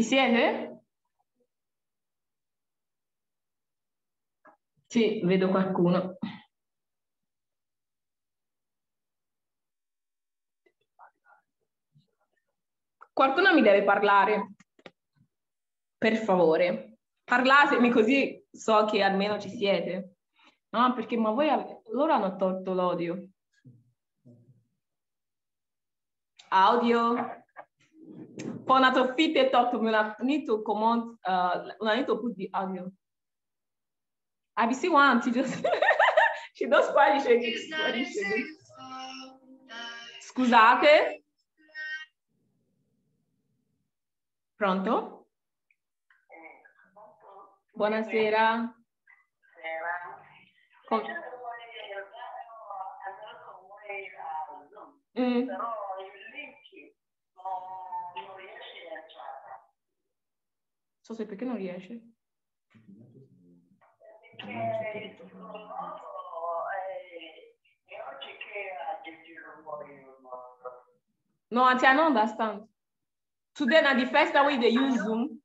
Ci siete? Sì, vedo qualcuno. Qualcuno mi deve parlare, per favore. Parlatemi così so che almeno ci siete. No, perché ma voi, loro hanno tolto l'odio. Audio. Pona to fitte tolto me la to command uh, una need to put the audio. I see one, she just she does Spanish Spanish Scusate. Pronto? Buonasera. Com- mm. So se perché non riesce. No, auntie, I don't understand. Today, now the first time we they use Zoom.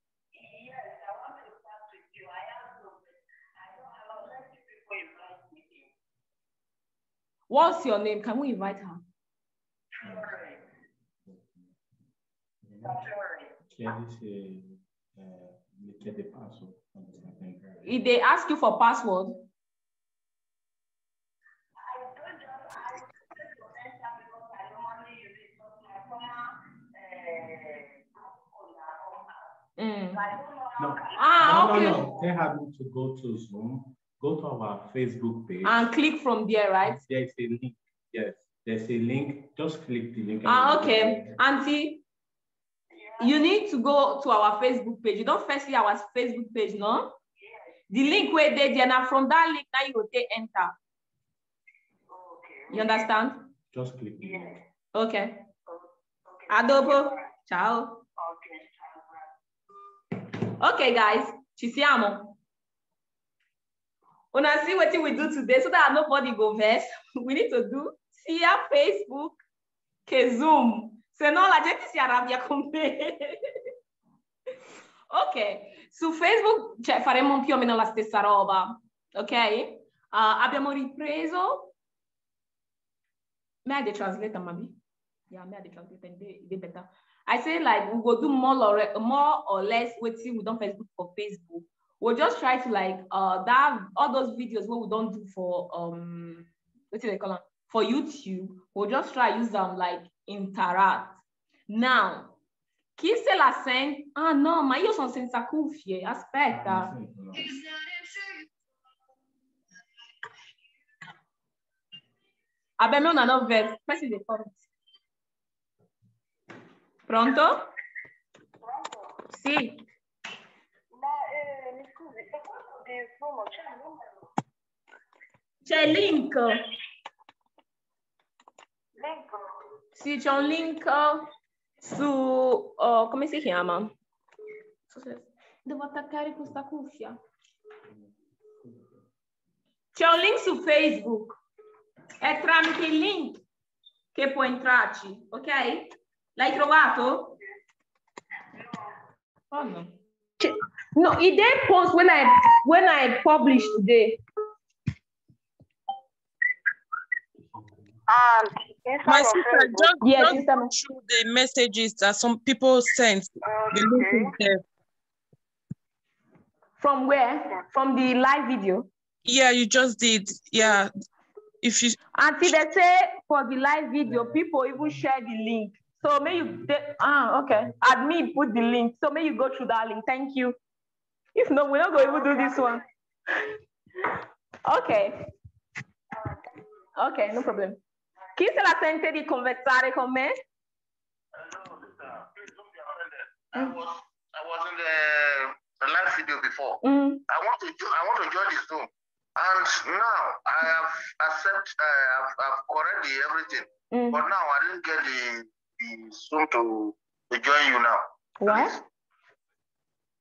What's your name? Can we invite her? If they ask you for password, Mm. No. Ah, no, okay. no, no. Tell her to go to Zoom, go to our Facebook page. And click from there, right? There's a link. Yes, there's a link. Just click the link. Ah, okay. Auntie, you need to go to our Facebook page. You don't first see our Facebook page, no? The link where they there now from that link now you will take enter. You understand? Just click the link. Okay. Adopo. Ciao. Okay, guys, ci siamo. Una see what we do today so that nobody go vex. We need to do sia Facebook che Zoom. Se no la gente si arrabbia con me. ok, su Facebook cioè, faremo più o meno la stessa roba, ok? Uh, abbiamo ripreso. May the translate, Mami? Yeah, may I translate and they, they better. I say like we will do more or more or less what we don't Facebook for Facebook. We'll just try to like uh that all those videos what we don't do for um what do they call them for YouTube. We'll just try use them like interact. Now, chi se la sente? Ah no, ma io sono senza cuffie. Aspetta. Abbiamo una nuova questi dei forzi. Pronto? Sì. Ma eh, mi scusi, per questo di Zoom c'è il numero? C'è il link. Link? Sì, c'è un link su oh, come si chiama? Devo attaccare questa cuffia. C'è un link su Facebook. È tramite il link che puoi entrarci, ok? L'hai trovato? Oh no. No, it did post when I when I published today. Inside My sister, Facebook. just, Yes, just sister. go through the messages that some people sent. The link Okay. From where? From the live video. Yeah, you just did. Yeah. If you Until they say for the live video, people even share the link. So may you they, ah okay. Admin put the link. So may you go through that link. Thank you. If not, we're not going to do this one. Okay. Okay, no problem. Chi se la sente di conversare con me? Hello, sister. Please don't be offended. I was in the, the live video before. Mm, I want to I want to join this Zoom. And now I have accept uh, I've, I've correct the everything. mm. But now I didn't get the, the Zoom to, to join you now. What?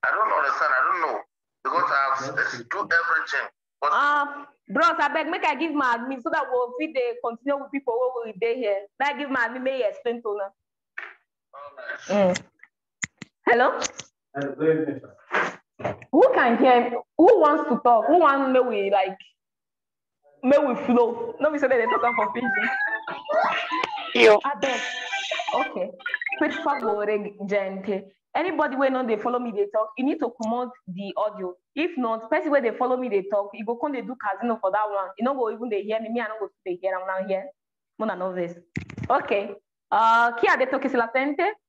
I don't understand. I don't know. Because I've do everything. Uh, bros, I beg, make I give my admin so that we'll fit the continue with people who will be here. May I give my admin, may you explain to them? all right. Mm. Hello? Who can hear? Who wants to talk? Who wants me we like? Me we flow. No, we say that they talk for Fiji. Io. Adesso. Okay. Per favore, gente. Anybody wey no dey follow me dey talk, you need to comot the audio. If not, person wey dey follow me dey talk, you go come dey do casino for that one. You no go even dey hear me. Me, I no go dey hear am now here. Mona know this. Ok. Uh, chi ha detto che se la sente?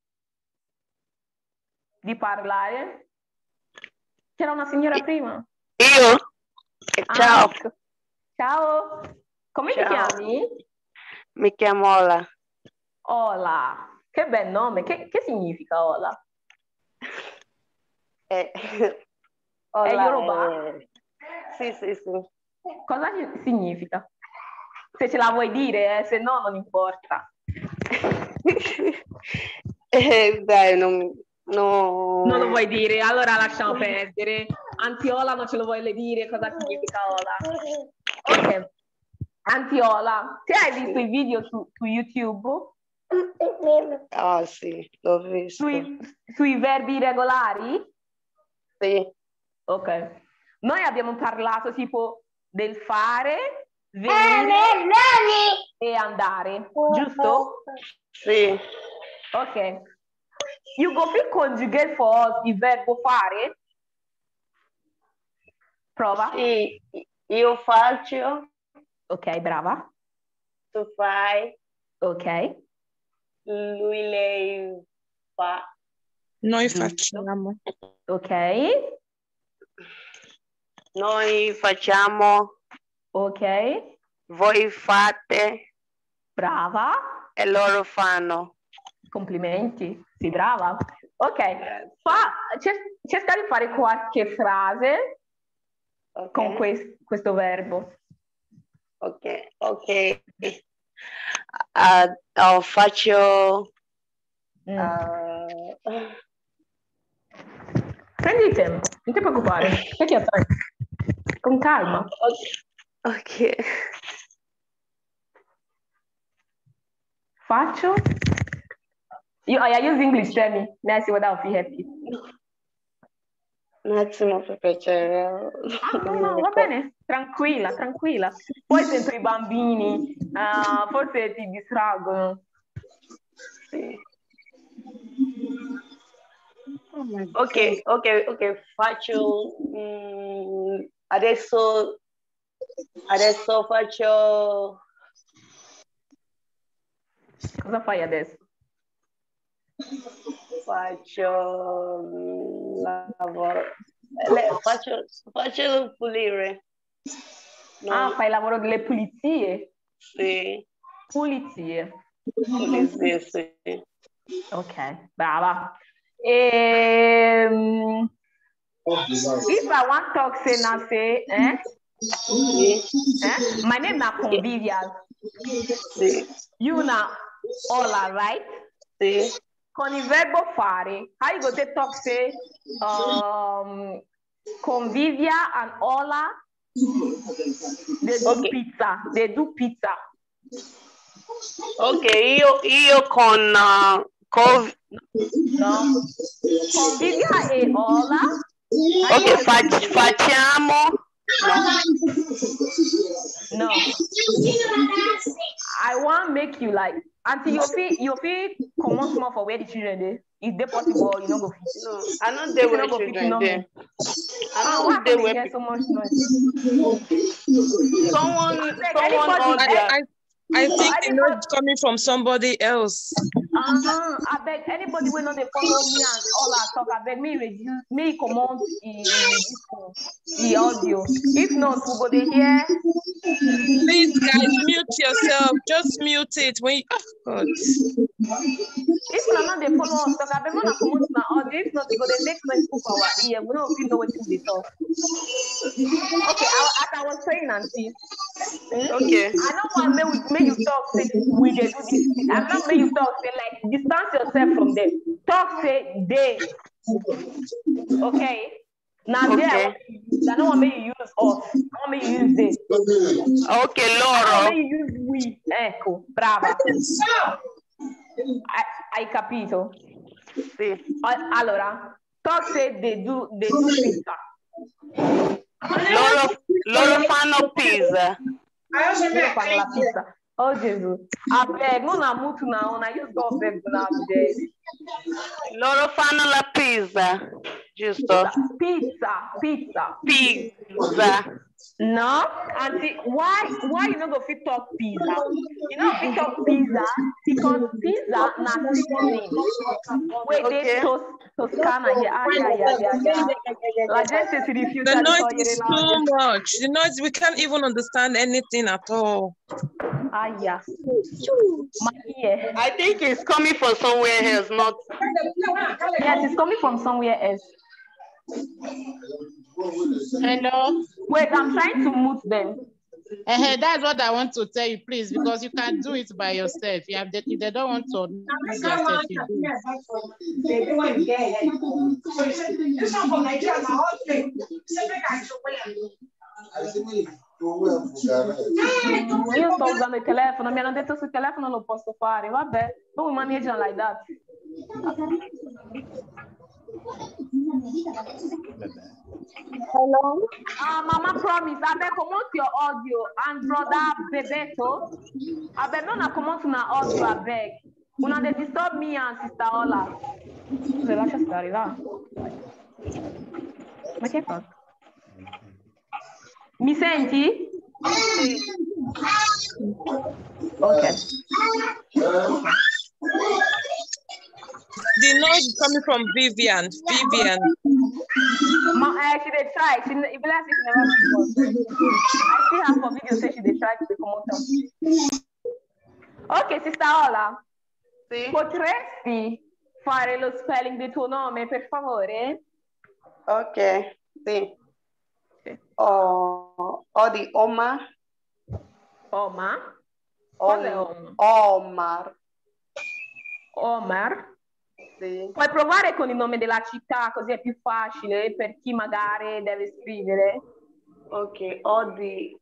Di parlare? C'era una signora prima. Io. Ah, Ciao. ecco. Ciao. Come ti Ciao. chiami? Mi chiamo Ola. Ola. Che bel nome. Che, che significa Ola? Eh, È Yoruba? eh, Sì, sì, sì. Cosa significa? Se ce la vuoi dire, eh, se no non importa. Eh, dai, non, no. Non lo vuoi dire, allora lasciamo perdere. Antiola non ce lo vuoi dire cosa significa Ola. Ok. Antiola, te hai visto i video su, su YouTube Ah, sì, l'ho visto. sui, sui verbi irregolari? Sì, Ok. Noi abbiamo parlato tipo del fare, venire e andare, giusto? sì. Ok. You go fit conjugate for il verbo fare? Prova. Sì, io faccio, Ok, brava. tu fai, Ok. Lui, lei fa. Noi facciamo. Ok. Noi facciamo, Ok. voi fate Brava. e loro fanno. Complimenti. Sì, brava. Ok. Fa, cer- cerca di fare qualche frase Ok, con quest- questo verbo. ok, ok. Ah, oh, faccio... Mm. ah, Prendi il tempo, non ti preoccupare. Your time. Con calma. ok. Faccio. You, I use English, tell me. May I see whether I'll feel happy? Un attimo per piacere. Ah, no, no, va bene, tranquilla, tranquilla. Poi sempre i bambini, ah, forse ti distraggono. Sì. Ok, ok, ok, faccio... mm, adesso... Adesso faccio... Cosa fai adesso? Faccio... lavoro... Le- faccio, faccio pulire. No, Ah, fai il lavoro delle pulizie? sì, Pulizie. pulizia, sì. Ok, brava. Ehm, if I want talk say say, eh? Sì, eh? My name na Convivial. sì, You na Ola, right? sì. Con il verbo fare, how you go take talk say um, Convivia and Ola, they do Ok. pizza, they do pizza. Ok, io, io con... uh, cov- No? Convivia e Ola. ok, fac- facciamo... No. I want make you like until you feel you feel come on small for where the children dey. If they possible, you know go fit. No, I know they You were no go fit, you children there. I know oh, why they they were hear so much noise? someone, someone I, I, I think I the noise coming from somebody else. Uh-huh. I beg anybody wey no dey follow me and all our talk, I beg me reduce, me comot the the audio. If not, we go dey hear. Please, guys, mute yourself. Just mute it when you. Oh, God. If una no dey follow us talk, I beg una comot una audio. If not, e go dey make noise for our ear. We no fit know wetin we dey talk. Okay, I, as I was saying, aunty. hmm? Okay. I don't want make, we- make you talk say we dey do this. thing. I don't make you talk say like distance yourself from them. Talk say they. Okay. Now there, I Okay. want you use- I don't want make you use us. I want make you use they. Ok, I want loro. make you use we. Ecco, brava. Hai, capito? Sì. Allora, they do they do pizza. Loro, loro fanno pizza. Loro fanno la pizza. Oh Jesus. Abeg, no na move na una God beg una abeg. Loro fanno la pizza. Giusto? Pizza, pizza. Pizza. No, auntie, why why you no go fit talk pizza? You no fit talk pizza because pizza na seasoning wey dey Okay. tos Toscana here. Ah, yeah, yeah, yeah, yeah. La gente si rifiuta The noise is la... too much. The noise, we can't even understand anything at all. Ah, yeah. My ear. I think it's coming from somewhere else, not. Yes, it's coming from somewhere else. Hello. Wait, I'm trying to mute them. Uh, that's what I want to tell you, please, because you can't do it by yourself. You have, if they don't want to mute themselves, you do it. Io sto usando il telefono, mi hanno detto sul telefono lo posso fare, vabbè. Don't manage it like that. Hello. Ah, mama promise, abeg comot your audio and brother Bebeto. Abeg no na comot una audio abeg. Una dey disturb me and sister Ola. Scusa, lascia stare, va. Ma che hai fatto? Mi senti? Ok. The noise is coming from Vivian. Vivian. Ma eh, she dey try. She, be like she never. I see her for video say she dey try to comot am. Ok, sister Ola. Sì. Potresti fare lo spelling del tuo nome, per favore? Ok. Sì. Sì. O, o di Omar. Omar. Cos'è Om- Omar? Omar. Sì. Puoi provare con il nome della città, così è più facile per chi magari deve scrivere. Ok. O di.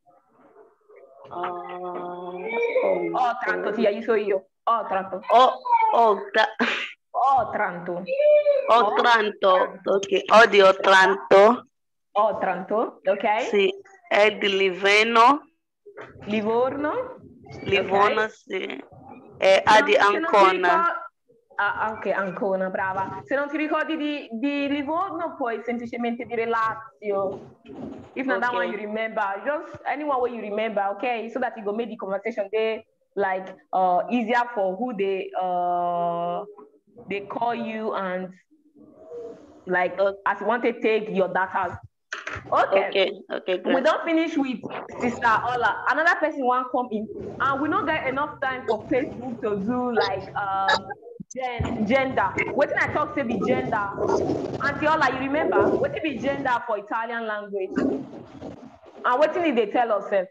uh, Otranto, ti aiuto io. Otranto. O, o, tra- Otranto. Otranto. Ok. O di Otranto. Otranto, ok? Sì. E di Liveno. Livorno. Livona, sì. E A di Se non ti Ancona. Ah, ok, Ancona, brava. Se non ti ricordi di, di Livorno, puoi semplicemente dire Lazio. If not that one you remember, just anyone where you remember, okay? So that you go make the conversation there like uh easier for who they uh they call you and like as you want to take your data. Okay. Okay. Okay. We don't finish with Sister Ola. Another person want come in, and we don't get enough time for Facebook to do like um, gen- gender. What did I talk to be gender? Auntie Ola, you remember what be gender for Italian language? And what did they tell us? eh?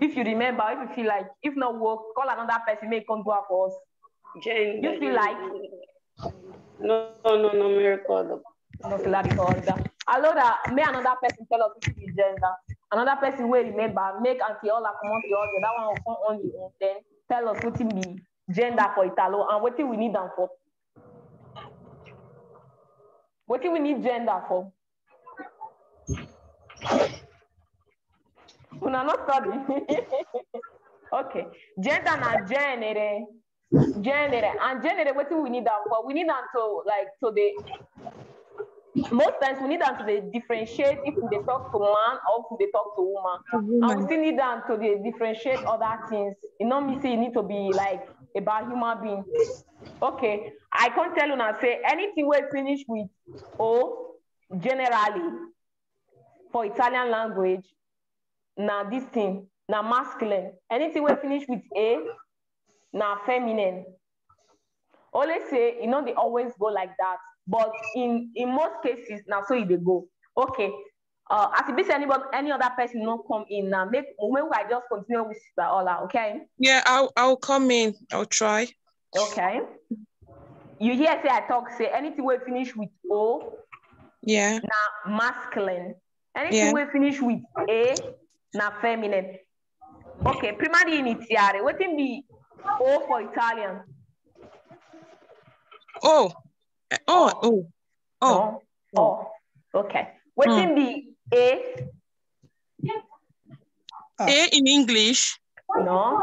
If you remember, if you feel like, if not work, call another person, make come do it for us. Jane. You feel like No, no, no, no, mi ricordo. no feel like ricorda. Allora, may another person tell us what be gender. Another person will remember, make Ola come on the audio. That one will come on the own. Then tell us what be gender for Italo and what we need them for. What we need gender for? Una not study. okay. Gender na genere. Genere. And genere, what we need them for? We need them to like to the most times we need them to differentiate if we talk to man or if we talk to woman. And we still need them to differentiate other things. You know mean say e need to be like about human being. Okay, I can't tell una say anything we finish with O generally for Italian language Now this thing now masculine. Anything we finish with A now feminine. Always say you know, they always go like that, but in in most cases now so dey go. Okay, uh, as e be anybody any other person not come in now, make make I just continue with Sister Ola, okay? Yeah, I'll I'll come in. I'll try. Okay. You hear say I talk say anything we finish with O Yeah. na masculine. Anything Yeah. wey finish with A na feminine. Okay, prima di iniziare, wetin be O for Italian? Oh. Eh, Oh, oh. Oh, Oh. Okay. Wetin be A? A in English. No?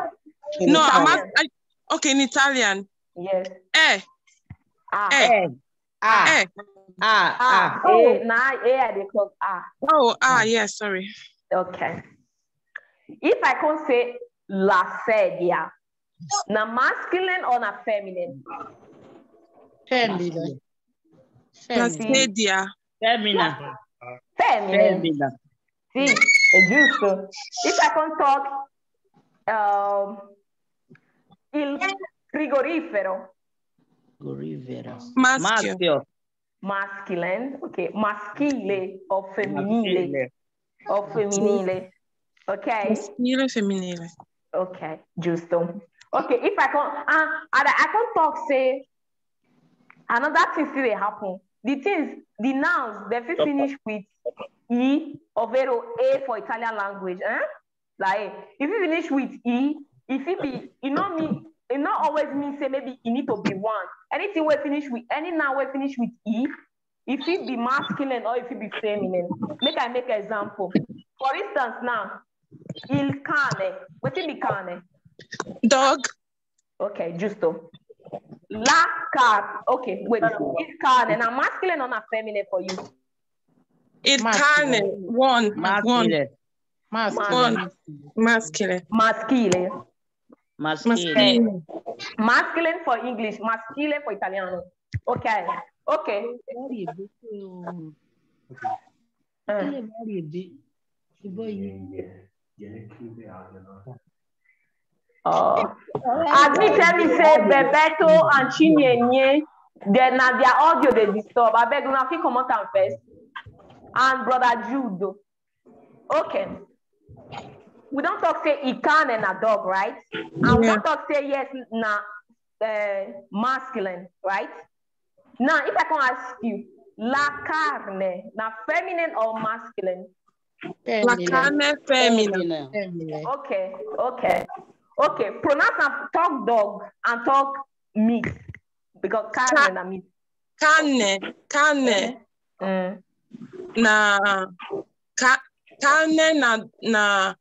No, I'm Italian. ask- I, okay, in Italian. Yes. A. A. A. A. eh. ah, Ah. ah. A. Na A I dey call Ah. Oh, ah, yes, sorry. Okay. If I can say la sedia, na masculine or na feminine? Feminine. La Feminine. sedia. Femina. Feminine. Femina. Sì, è giusto. If I can talk um, il frigorifero, Rivera. Maschio. Maschio. masculine, ok, maschile o femminile, Maschile. o femminile, ok? Maschile e femminile. Okay, giusto. Okay, if I can, uh, I can talk say another thing still dey happen. The things, the nouns, they fit finish with e, ovvero a for Italian language. Eh? Like if you finish with e, if it be, you know me, it not always mean say maybe it need to be one. Anything we finish with, any noun we finish with e, if it be masculine or if it be feminine. Make I make an example. For instance, now, il cane. What it be cane? Dog. Okay, giusto. La car. Okay, wait. Il cane. Now, masculine or not feminine for you? It's Maschile. cane. One. One. Maschile. Masculine. One. Maschile. Maschile. Maschile. Masculine for English. Masculine for Italiano. Okay. Okay. Uh, uh, as me tell me say Bebeto and Chinyenye, then na their audio they disturb. I beg una fit comot am first. And brother Jude. Okay. We don't talk say can and a dog, right? And we Yeah. don't talk say yes na uh, masculine, right? Now, if I can ask you, la carne, na feminine or masculine? La carne femina. Femina. Feminine. Okay, okay, okay. Pronounce am talk dog and talk meat because carne na meat. Carne. Carne. Mm. Na. Ca, carne na. Na.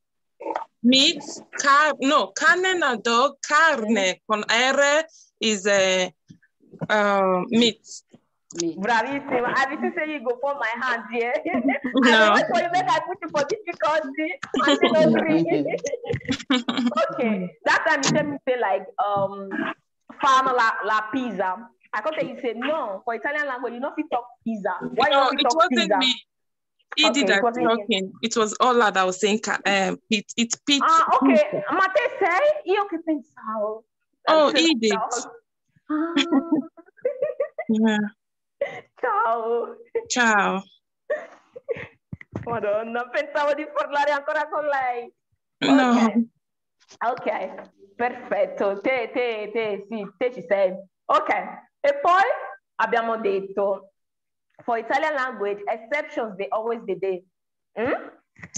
Meat. Car, no, carne na dog. Carne. Con R is a. Uh, meat. Bravissima. I didn't say you go for my hand here. No. I wait for you make I put you for difficulty and you don't agree. okay. That time you tell me say like um farm la, la pizza. I can tell you say no for Italian language you know fit talk pizza. Why No, you it talk wasn't pizza? me. He Okay, did it that wasn't you. talking. It was Ola that was saying um, it, it's pizza. Ah, okay. Mate say io che pensavo. Oh, he did. Ah, Yeah. Ciao. Ciao. Madonna, pensavo di parlare ancora con lei. No. Ok, ok, perfetto. Te, te, te, sì, te ci sei. Ok, e poi abbiamo detto, for Italian language, exceptions, they always be there. Hmm?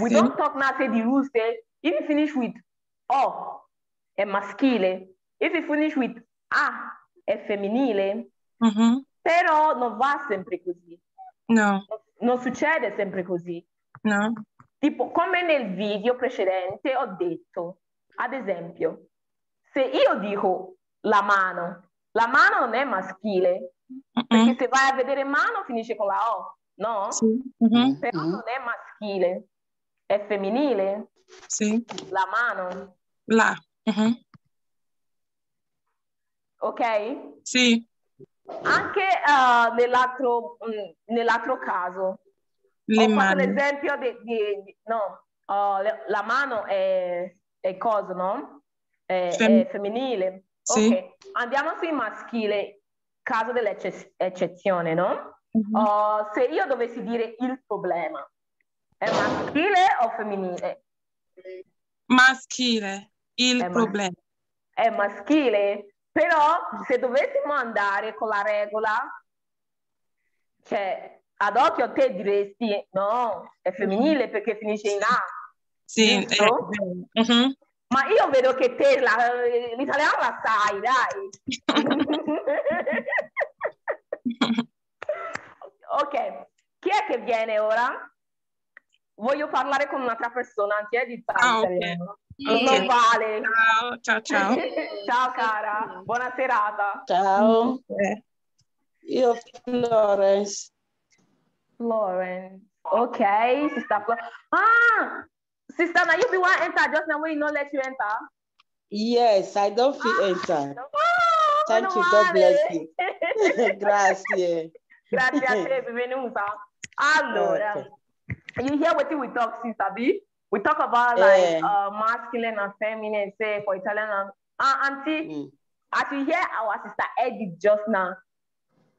We Sì. don't talk now, say the rules say, if you finish with O, è maschile. If you finish with A, è femminile. Mhm. Però non va sempre così. No. Non succede sempre così. No. Tipo, come nel video precedente ho detto, ad esempio, se io dico la mano, la mano non è maschile, perché Mm-mm. se vai a vedere mano finisce con la O, no? Sì. Mhm. Però non è maschile, è femminile, Sì. la mano, La. Mhm. ok? Sì. Anche eh, nell'altro, mm, nell'altro caso, Le ho fatto l'esempio di, di- di- no, oh, le- la mano è, è cosa, no? È, Fem- è femminile. Sì. Ok, andiamo sui maschile, caso dell'eccezione, no? Mhm. Oh, se io dovessi dire il problema, è maschile o femminile? Maschile. Il È mas- problema. È maschile, però se dovessimo andare con la regola, cioè ad occhio te diresti no, è femminile perché finisce in A. Sì. eh, mhm. Ma io vedo che te la- l'italiano la sai, dai. Ok, chi è che viene ora? Voglio parlare con un'altra persona, anche è di Ah, ok. Ok. Non vale. Ciao, ciao, ciao. Ciao cara, buona serata. Ciao, Eh, io Florence. Florence. Okay, Sister Flo. Ah, Sister, now you be want enter just now when you not let you enter. Yes, I don't feel enter. Ah, Thank you, God bless you. Grazie. Grazie a te, benvenuta. Allora, you hear what we talk, Sister B? We talk about like Yeah. uh, masculine and feminine, say for Italian and uh, auntie. Mm, As you hear our sister Edith just now,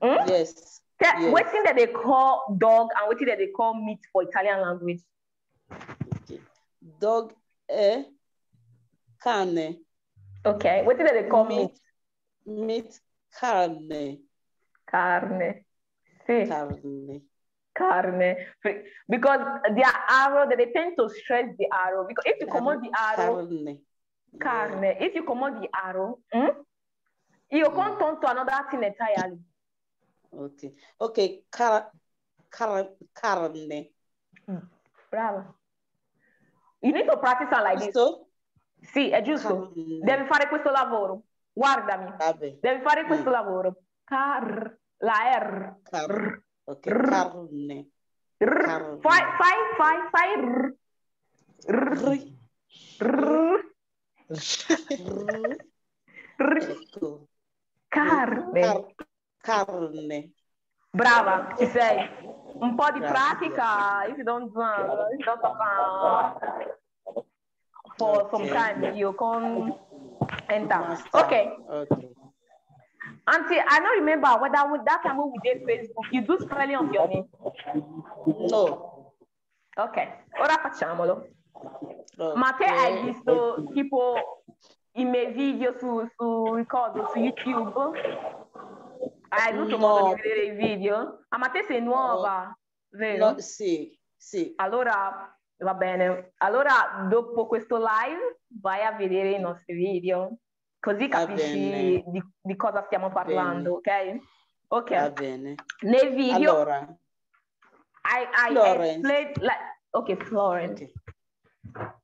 hmm? Yes. Tell- Yes. What thing that they call dog and what thing that they call meat for Italian language? Okay. Dog e cane. Okay, what thing that they call meat? Meat. Meat carne. Carne. Sì, Carne. Carne. Because their arrow, they tend to stress the arrow. Because if you command the arrow, Carne. carne, if you command the arrow, hmm? you can't turn to another thing entirely. Okay. Okay. Car car carne. Bravo. You need to practice like this. Giusto? Sì, è giusto. Carne. Devi fare questo lavoro. Guardami. Vabbè. Devi fare questo Mm. lavoro. Car, la R. Car ok, Rr. carne. R. Carne. Fai, fai, fai, fai. Rr. Ecco. Carne. Car- carne. Brava, ci sei. Un po' di Grazie. pratica. If you don't, uh, you don't uh, for some Ok. time, you can enter. Okay. Okay. Auntie, I don't remember whether with that time when we did Facebook, you do spelling of your name. No. Ok, ora facciamolo. no. Ma te hai visto tipo i miei video su, su ricordo, su YouTube? Hai avuto No. modo di vedere i video? Ah, ma te sei nuova, vero? No, sì, sì. Allora, va bene. Allora, dopo questo live, vai a vedere i nostri video. Così capisci di, di cosa stiamo parlando, ok? Ok. Va bene. Nel video, Allora, I, I Florence. like, ok, Florence. ok.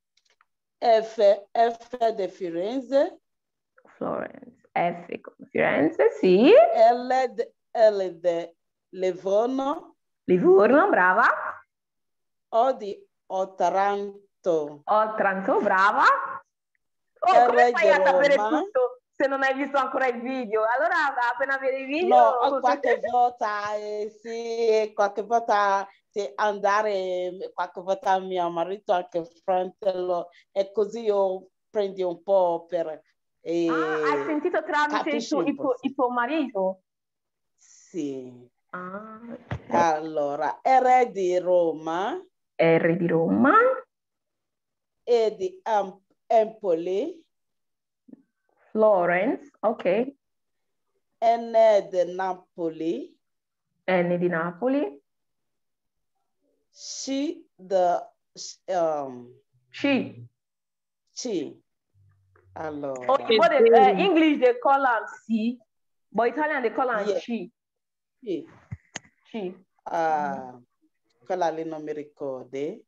F, F di Firenze, Florence, F come Firenze, sì. L, di- L di Livorno, Livorno, brava. O di Otranto, Otranto, brava. Oh, R come fai a sapere Roma. tutto se non hai visto ancora il video? Allora, appena vedi il video... No, qualche volta eh, sì, qualche volta sì, andare, qualche volta mio marito anche fratello e così io prendi un po' per... eh, Ah, hai sentito tramite il tuo, il tuo- il tuo marito? Sì. Ah, Allora, R di Roma R di Roma, e di Am- Empoli, Florence, ok. N di Napoli, N di Napoli, C di um, C. C. Allora, Oh, but the, uh, English they call am C, but Italian they call am Yeah. C. C. C. Ah, quella lì non mi ricordi.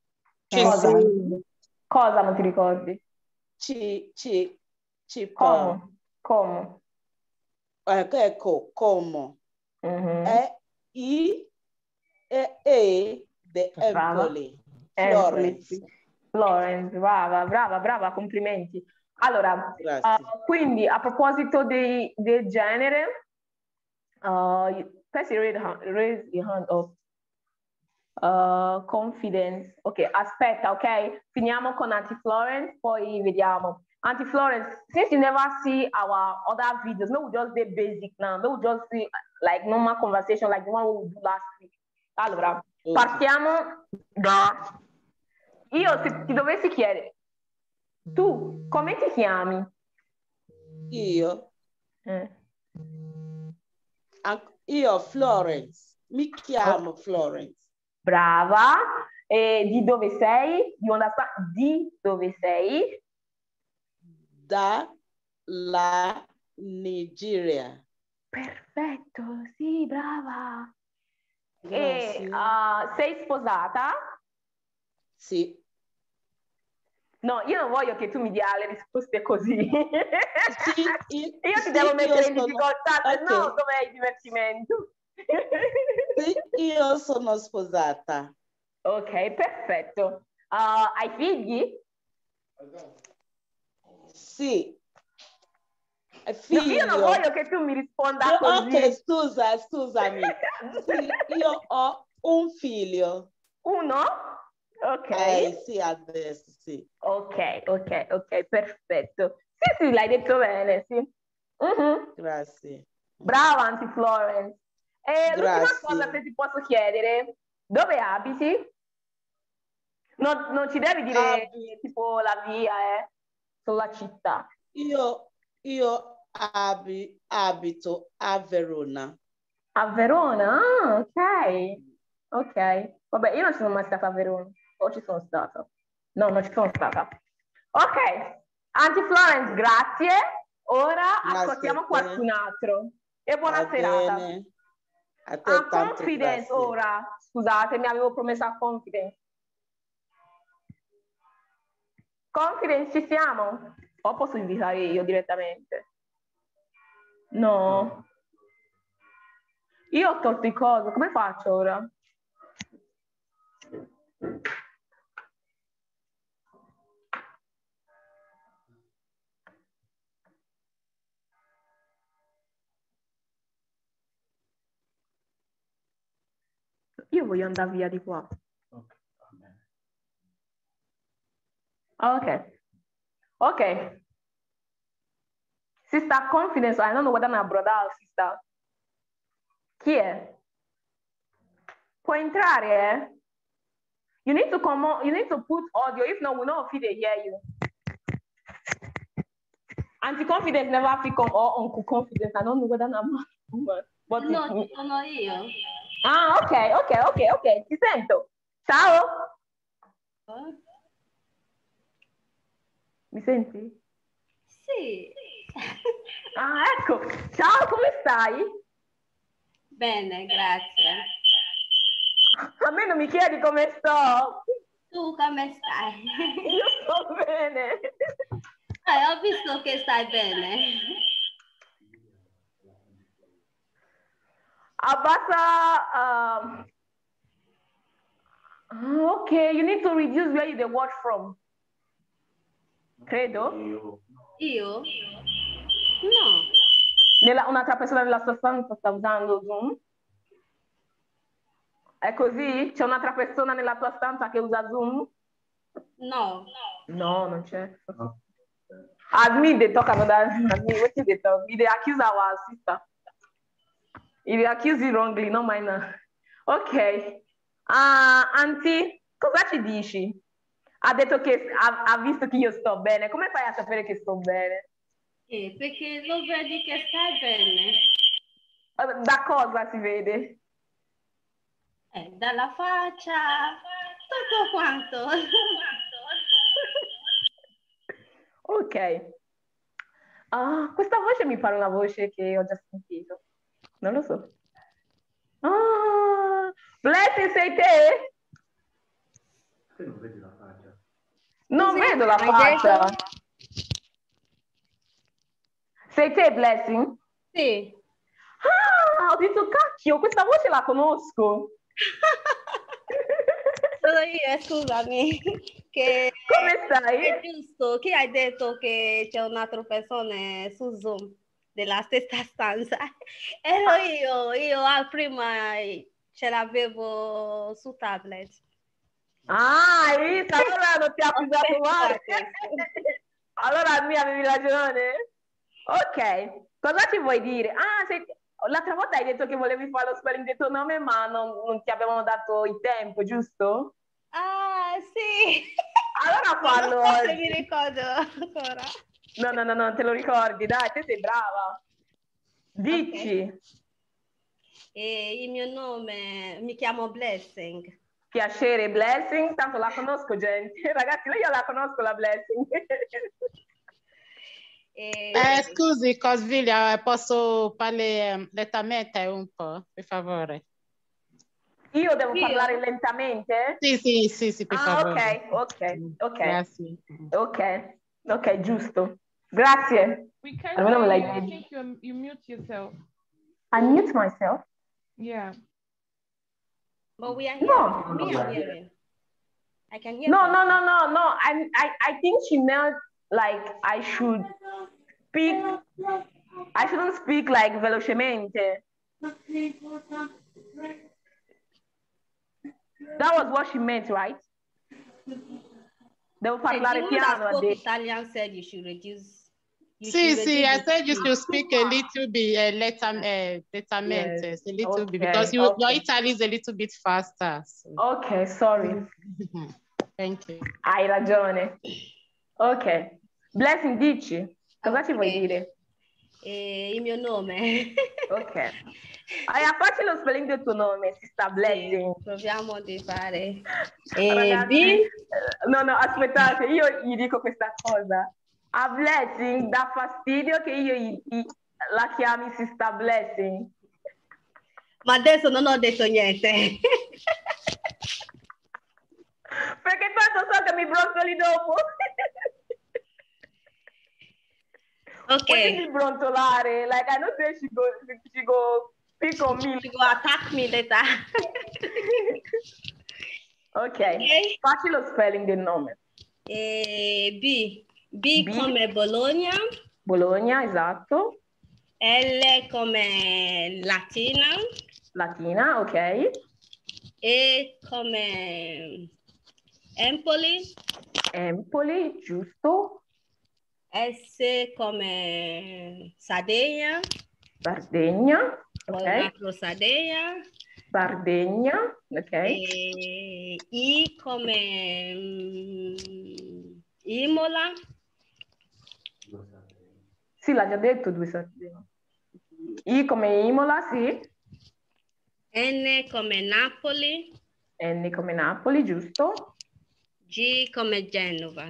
Cosa? Cosa non ti ricordi? C, C, C, Come? Come? Ecco, ecco, come. Mhm. E, I, E, E, Brava. Empoli. Florence. Florence, brava, brava, brava, complimenti. Allora, uh, quindi a proposito di- del genere, uh, Percy raise, raise your hand up. Uh, confidence. Ok, aspetta, ok? Finiamo con Auntie Florence, poi vediamo. Auntie Florence, since you never see our other videos, no, we just did basic now. No, we just see like normal conversation like the one we did last week. Allora, partiamo da... Io se ti dovessi chiedere, tu come ti chiami? Io, Eh, io Florence, mi chiamo Florence. Brava. E di dove sei? You understand? Di dove sei? Dalla Nigeria. Perfetto, sì, brava. E Grazie. Sì. ah, sei sposata? Sì. No, io non voglio che tu mi dia le risposte così. Sì, io, Io ti sì, devo mettere in sono- difficoltà, se ok. no dov'è il divertimento? Sì, io sono sposata. ok, perfetto. Ah, hai figli? Sì. No, io non voglio che tu mi risponda Io- così. ok, scusa, scusami. Sì, io ho un figlio. Uno? Ok. Eh, sì, adesso sì. Ok, ok, ok, perfetto. Sì, sì, l'hai detto bene, sì. Mhm. Grazie. Brava, Anti Florence. E l'ultima cosa, se ti posso chiedere, dove abiti? Non, non ci devi dire Abi- tipo la via, eh, solo la città. Io, io abi- abito a Verona. A Verona? Ah, ok. Ok. Vabbè, io non sono mai stata a Verona. O ci sono stata? No, non ci sono stata. Ok. Anti Florence, grazie. Ora ascoltiamo qualcun altro. E buona serata. A te Ah, Confidence grazie. ora. Scusate, mi avevo promesso a Confidence. Confidence, ci siamo? O posso invitare io direttamente? No. Io ho tolto i cosi, come faccio ora? Io voglio andare via di qua. Ok. Ok. Sister Confidence, I don't know whether my brother sister. Chi è? Può entrare, eh? You need to come on, you need to put audio, if not, we know if they hear you. Anti-confidence never fit come or uncle confidence. I don't know whether I'm but No, sono io. Ah, ok, ok, ok, ok, ti sento. Ciao. Mi senti? Sì. Ah, ecco. Ciao, come stai? Bene, grazie. A me non mi chiedi come sto. Tu come stai? Io sto bene. Eh, ho visto che stai bene. Abbassa. Um, ah, ok, you need to reduce where you dey watch from. Credo. Io, Io? No. Nella, un'altra persona nella sua stanza sta usando Zoom. È così? C'è un'altra persona nella tua stanza che usa Zoom? No. No, non c'è. no. Me, they talk about as me, wetin they talk? They accuse our sister. If they accuse you wrongly, not mine. Ok. Ah, Anti, cosa ci dici? Ha detto che ha, ha visto che io sto bene. Come fai a sapere che sto bene? Eh, perché lo vedi che stai bene. Eh, Da cosa si vede? Eh, dalla faccia, tutto quanto. Ok. Ah, questa voce mi pare una voce che ho già sentito. Non lo so. Ah, Blessing, sei te? Te non vedi la faccia. Non Cos'è? vedo la faccia. detto? Sei te, Blessing? Sì. Ah, ho detto cacchio, questa voce la conosco. Sono io, scusami. Che Come stai? è giusto che hai detto che c'è un'altra persona su Zoom della stessa stanza. Ero io, io al prima ce l'avevo su tablet. Ah, hai visto? Allora non ti ha accusato male. Allora mi avevi ragione. Ok, cosa ci vuoi dire? Ah, sei- l'altra volta hai detto che volevi fare lo spelling del tuo nome, ma non, non ti avevano dato il tempo, giusto? Ah, sì. Allora fallo Non so se mi ricordo ancora. No, no, no, no, te lo ricordi, dai, te sei brava. Dici, E il mio nome, mi chiamo Blessing. piacere, Blessing, tanto la conosco, gente. Ragazzi, io la conosco la Blessing. E Eh, scusi, Cosviglia, posso parlare lentamente un po', per favore? Io devo Io? parlare lentamente? Sì, sì, sì, sì, per Ah, favore. ok, ok, ok, Grazie. ok, ok, giusto. Grazie. We can't Almeno me hear l'hai you. I detto. think you, you mute yourself. I mute myself? Yeah. But we are No. Me, I'm hearing. I can hear. No, no, no, no, no. I, I, I think she meant like I should speak. I shouldn't speak like velocemente. That was what she meant, right? Devo The parlare piano. Italian said you should reduce. you See, should see, I said you should speak a little bit, uh, letter, uh, Yes. a little bit, Okay, because you, your okay. Italy is a little bit faster. so. Ok, sorry. Thank you. Hai ragione. Ok. Blessing, dici. Cosa ci vuoi dire? Eh, il mio nome. Ok. Hai facci lo spelling del tuo nome, si sta Blessing. Proviamo di fare. Eh, Ragazzi, no, no, aspettate, io gli dico questa cosa. A Blessing dà fastidio che io gli- gli- la chiami si sta Blessing. Ma adesso non ho detto niente. Perché tanto so che mi brontoli dopo. Ok. What did you brontolare? Like, I know say she go, she go pick on me. She go attack me later. Ok, Ok. facci lo spelling del nome. Eh, B. B, B. come Bologna. Bologna, esatto. L come Latina. Latina, ok. E come Empoli. Empoli, giusto. S come Sardegna. Sardegna, Poi ok. altro Sardegna. Sardegna, ok. E I come mm, Imola. Sì, l'ha già detto due Sardegna. I come Imola, sì. N come Napoli. N come Napoli, giusto. G come Genova.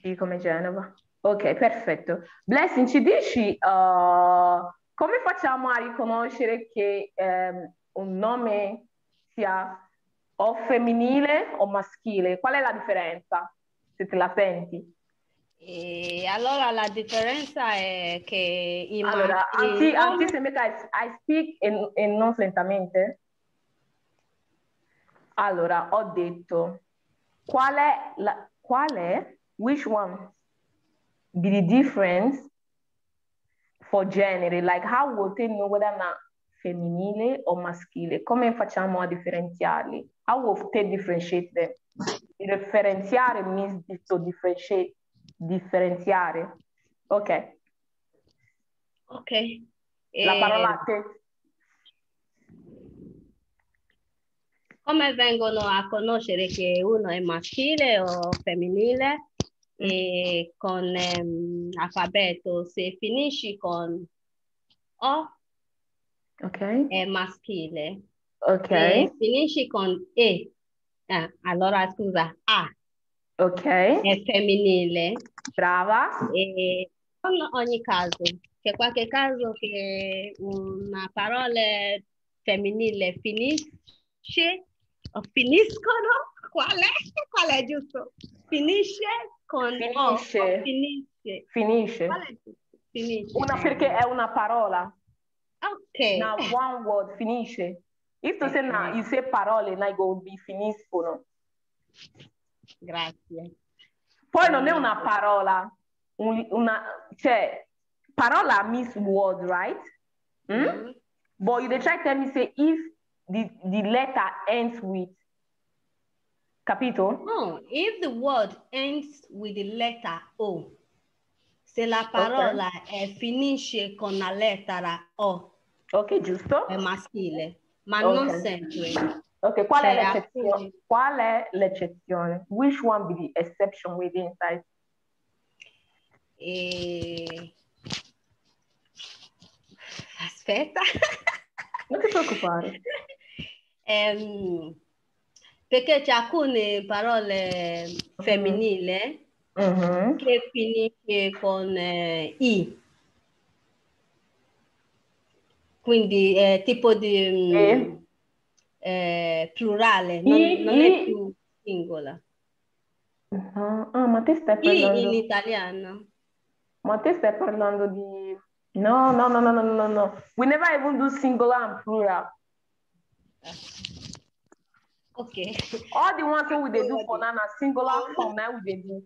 G come Genova. Ok, perfetto. Blessing, ci dici uh, come facciamo a riconoscere che ehm, un nome sia o femminile o maschile? Qual è la differenza? Se te la senti. E allora la differenza è che i Allora, anzi, anzi se me I, I speak e, e non lentamente. Allora, ho detto, qual è, la, qual è, which one be the difference for genere? Like, how would they know whether not femminile o maschile? Come facciamo a differenziarli? How would they differentiate them? Differenziare means to differentiate, differenziare. Ok, Ok. la parola a te. Come vengono a conoscere che uno è maschile o femminile? E con ehm, alfabeto, se finisci con O Ok, è maschile, ok, se finisci con E, eh, allora scusa, A ok, è femminile. brava. E in ogni caso, c'è qualche caso che una parola femminile finisce o finiscono? Qual è? Qual è giusto? Finisce con O o Finisce. finisce. Finisce. Finisce. Una perché è una parola. Ok. Now one word, finisce. If tu say now, you say parole, now go be finiscono. Grazie. Poi non è una parola, un- una, cioè, parola means word, right? Mm? But you try tell me say if the, the letter ends with, capito? No, if the word ends with the letter O, se la parola eh, finisce con la lettera O, Ok, giusto? è maschile, ma Ok. non sempre. Ok, qual è Cioè, l'eccezione? Qual è l'eccezione? Which one be the exception within inside? E... Aspetta. Non ti preoccupare. Ehm, perché c'è alcune parole femminili Mhm. che finisce con eh, I. Quindi eh, tipo di... eh, è plurale, non, I- non è i- più singola. Ah, ah, ma te stai I in parlando... italiano. Ma te stai parlando di... No, no, no, no, no, no, no. We never even do singular and plural. Okay. All the ones wey we dey do for now singular form now we dey do.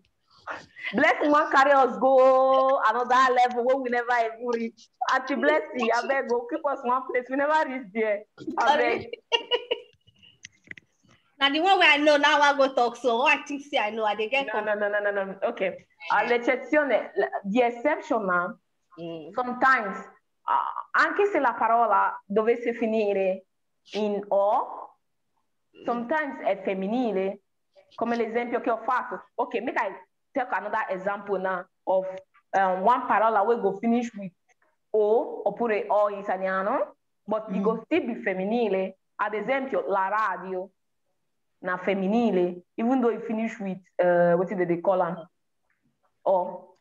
Blessing wan carry us go another level wey we never even reach. Aunty Blessing, abeg go keep us one place, we never reach there. Abeg. Now the one where I know now I go talk so what I think say I know I dey get No, no, no, no, no, no. Okay. Uh, l'eccezione, the exception na, sometimes, uh, anche se la parola dovesse finire in O, sometimes è femminile, come l'esempio che ho fatto. Okay, make I take another example now of um, one parola we go finish with O, oppure O in italiano, but it go still be femminile. Ad esempio, la radio, na femminile, even though it finish with, uh, what is it they call am? O.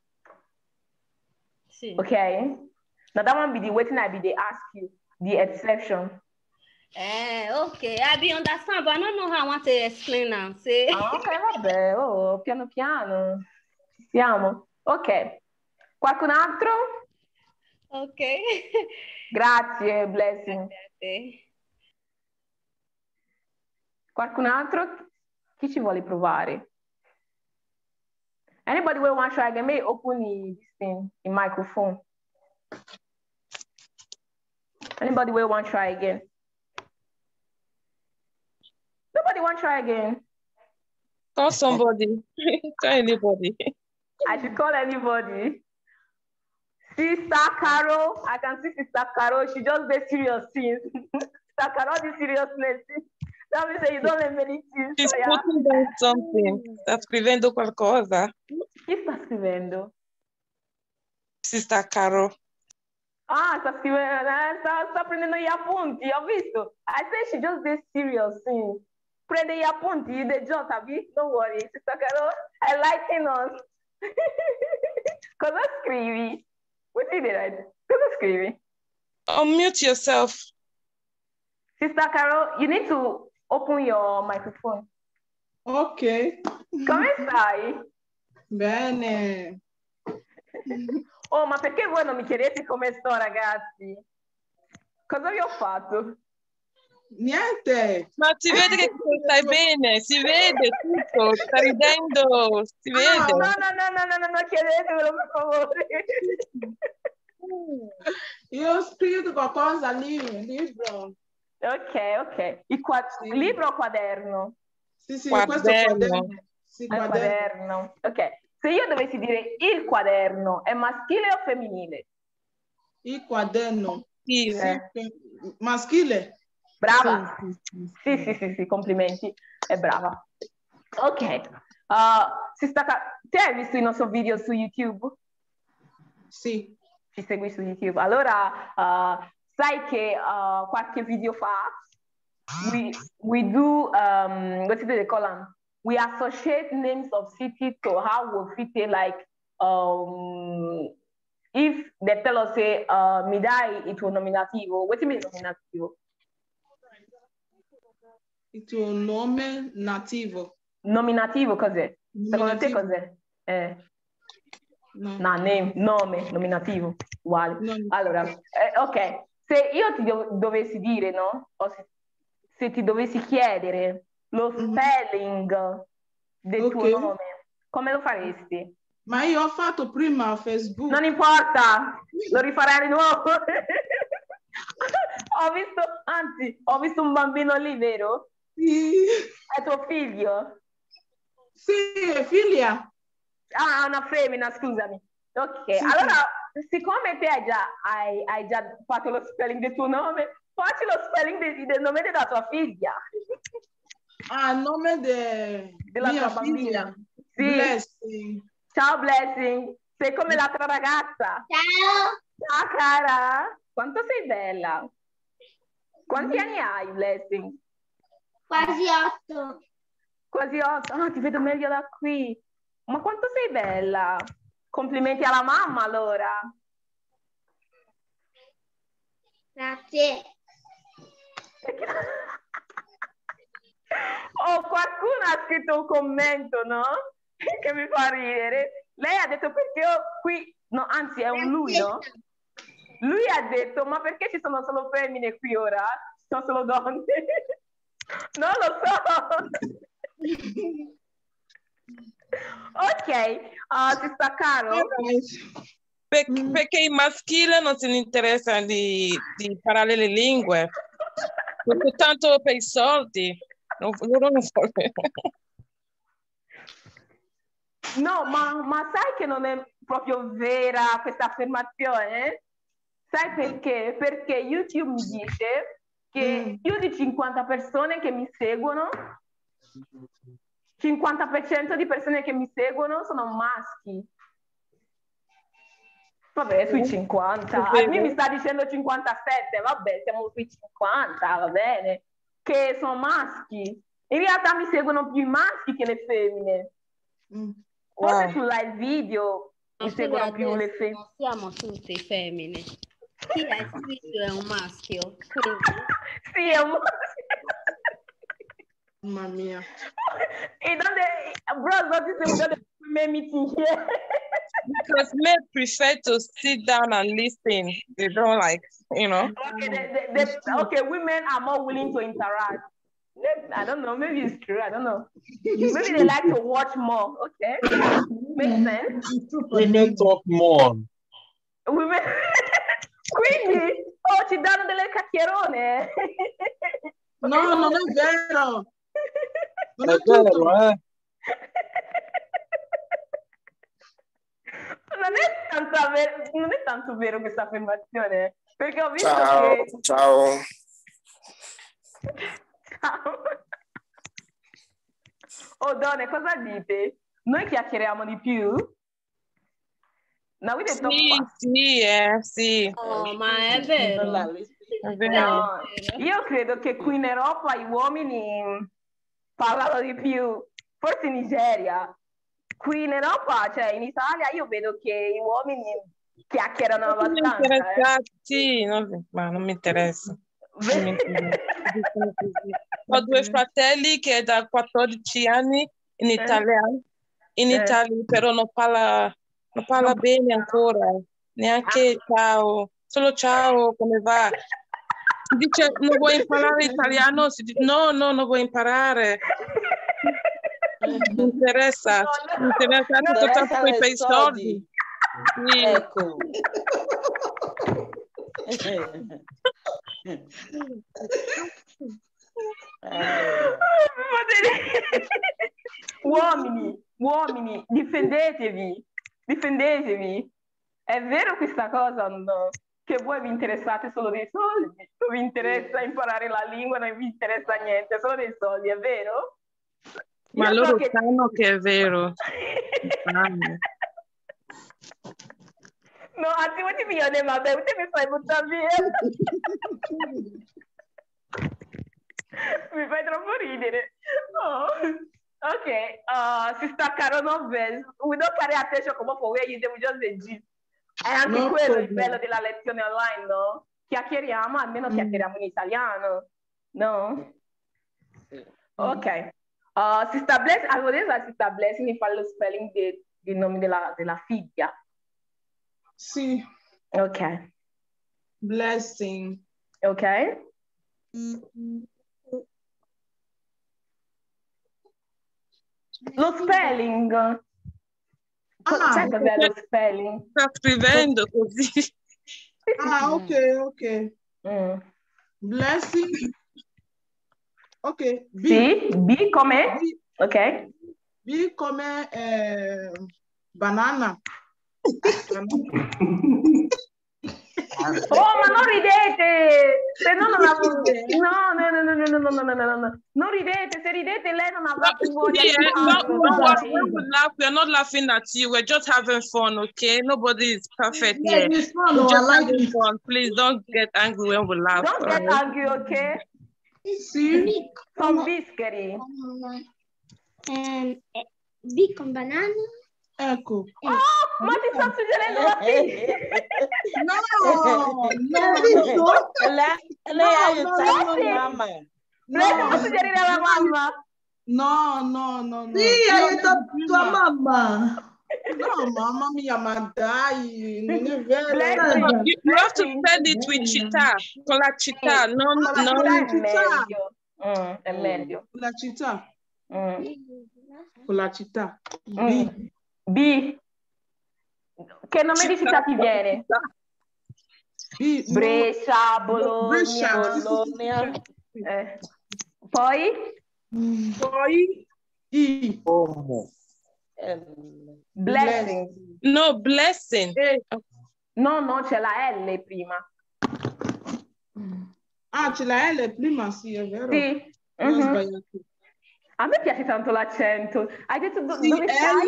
Sì. Okay? Now that one be the waiting I be they ask you, the exception. Eh, okay, I be understand, but I don't know how I want to explain now. Say. Ah, ok, vabbè, oh, piano piano. Ci siamo. Ok. Qualcun altro? Okay. Grazie, blessing. Eh, Qualcun altro? Chi ci vuole provare? Anybody will want to try again? May open the, thing, the microphone. Anybody will want to try again? Nobody want to try again. Call somebody. Call anybody. I should call anybody. Sister Carol, I can see Sister Carol. She just did serious things. Sister Carol, the seriousness. That means that you don't have many things. She's So, yeah. putting down something. Sta scrivendo qualcosa. Chi sta scrivendo? Sister Carol. Ah, sta scrivendo, sta, sta prendendo gli appunti, ho visto. I say she just did serious things. Prende gli appunti, the job, abi? Don't worry. Sister Carol, enlighten us. Cosa scrivi? What did I do? Cosa scrivi? Unmute yourself. Sister Carol, you need to open your microphone. Ok, Come stai? bene. Oh, ma perché voi non mi chiedete come sto, ragazzi? Cosa vi ho fatto? Niente. Ma si vede che stai bene, si vede tutto, sta ridendo, si No, vede. no, no, no, no, no, no, no, chiedetemelo per favore. Io ho scritto qualcosa lì, un libro. Ok, ok. Il qua- Libro o quaderno? Sì, sì, questo è quaderno. Sì, Il quaderno. quaderno. Ok. Se io dovessi dire il quaderno, è maschile o femminile? Il quaderno. Sì, Eh. Maschile. Brava. Sì, sì, sì, sì, complimenti. È brava. Ok. Uh, si sta ca- Te hai visto il nostro video su YouTube? Sì. Ci segui su YouTube. Allora, uh, sai che uh, qualche video fa we, we do, um, what do they call them? We associate names of cities to how we fit it, like, um, if they tell us, say, uh, Midai, it will nominativo. What do you mean nominativo? Il tuo nome nativo. Nominativo cos'è? Secondo te cos'è? Eh. No. No, name, nome, nominativo, uguale. Allora, eh, ok, se io ti dov- dovessi dire, no? O se, se ti dovessi chiedere lo spelling del tuo Ok. nome, come lo faresti? Ma io ho fatto prima Facebook. Non importa, lo rifarai di nuovo. ho visto, anzi, ho visto un bambino lì, vero? Sì. È tuo figlio? Sì, è figlia. Ah, una femmina, scusami. Ok, Sì, allora, siccome te hai già, hai, hai già fatto lo spelling del tuo nome, facci lo spelling de- del nome della tua figlia. Ah, il nome de... Della mia tua figlia. bambina. Sì. Blessing. Ciao Blessing, sei come l'altra ragazza. Ciao. Ciao cara, quanto sei bella. Quanti anni hai Blessing? Quasi otto. Quasi otto. Ah, ti vedo meglio da qui. Ma quanto sei bella. Complimenti alla mamma allora. Grazie. ha scritto un commento, no? Che mi fa ridere. Lei ha detto perché io qui, no, anzi è un lui, no? Lui ha detto, ma perché ci sono solo femmine qui ora? Ci sono solo donne? Non lo so. Ok, uh, si sta caro? Per- perché i maschili non si interessano di, di imparare le lingue, soltanto per i soldi. Non, loro non vogliono. No, ma, ma sai che non è proprio vera questa affermazione? Sai perché? Perché YouTube mi dice che più di 50 persone che mi seguono, 50% di persone che mi seguono sono maschi. Vabbè, sui 50. A me mi sta dicendo 57, vabbè, siamo sui 50, va bene. Che sono maschi. In realtà mi seguono più i maschi che le femmine. Forse Wow. su live video mi seguono più le femmine. siamo tutte femmine. Chi ha iscritto è un maschio. Quindi Sì, è un maschio. Mamma mia. E donde, bro, what is the donde me meeting here? Because men prefer to sit down and listen. They don't like, you know. Okay, the, the, the, okay, women are more willing to interact. I don't know, maybe it's true, I don't know. Maybe they like to watch more, okay? Makes sense. Women talk more. Women... Quindi, oh, ci danno delle cacchierone. No, non è vero. Non È è tutto. vero, eh? Non è, tanto ver- non è tanto vero questa affermazione, perché ho visto Ciao, che... ciao. Ciao. Oh, donne, cosa dite? Noi chiacchieriamo di più? No, we talk Sì, fast. sì, eh, sì. Oh, ma è vero. È vero. No, io credo che qui in Europa gli uomini parlano di più, forse in Nigeria. Qui in Europa, cioè in Italia, io vedo che gli uomini chiacchierano Non abbastanza. eh. sì, non- ma non mi interessa. Non mi interessa. Così. Ho due fratelli che da 14 anni in Italia, in Eh. Italia però non parla, non parla bene ancora, neanche ciao, solo ciao, come va? Si dice non vuoi imparare italiano? Si dice no, no, non vuoi imparare. Non mi interessa, mi interessa Non soltanto interessa quei i per i soldi. Sì. Ecco. uomini, uomini, difendetevi, difendetevi. È vero questa cosa no? Che voi vi interessate solo dei soldi, non vi interessa imparare la lingua, non vi interessa niente, solo dei soldi, è vero? Ma Io so loro che- sanno che è vero. No, anzi, voi mi viene, vabbè, te mi fai buttare via. mi fai troppo ridere. Oh. Ok, uh, si staccarono bene. We don't carry attention come for where you we just the gist. È anche No quello il bello della lezione online, no? Chiacchieriamo, almeno chiacchieriamo in italiano, no? Ok. Uh, si stablece, allora si stablece mi fa lo spelling de- del nome della, della figlia. Sì. Ok. Blessing. Ok? Lo spelling. Cos'è Ah, che è lo spelling? Sta scrivendo così. Ah, ok, ok. Mm. Blessing. Ok. B. Sì, B come? B, Ok. B come eh, banana. Oh, ma non ridete! Se no non avevo... No, no, no, no, no, no, no, no, no, no, no. Non ridete, se ridete lei non avrà più voglia Yeah, di no, farlo, no, we laugh, we're not laughing at you. We're just having fun, okay? Nobody is perfect Yeah, here. it's fun, We're just like having it. fun. Please don't get angry when we laugh. Don't get angry, ok? Sì. Sono bischeri. Ehm, eh, B con banana. Ecco. Oh, ma ti sto suggerendo la figlia! No, no, Lei, lei ha No, no, aiutato no, sì. mamma. Lei no. fa suggerire alla mamma? No, no, no, no. Sì, hai aiutato tua mamma. No, mamma mia, ma dai, non è vero. You, you have to spend it with città, con la città, non, Con la non città è meglio. Mm, è meglio. Con la città. Mm. Con la città. Mm. B. Che nome di città ti viene? B, Brescia, Bologna, Brescia. Bologna. Eh. Poi? Poi I. Blessing. No, blessing. No, no, c'è la L prima. Ah, c'è la L prima, sì, è vero. Sì. Mhm. sbagliato. A me piace tanto l'accento. Hai detto do- Sì, dove stai?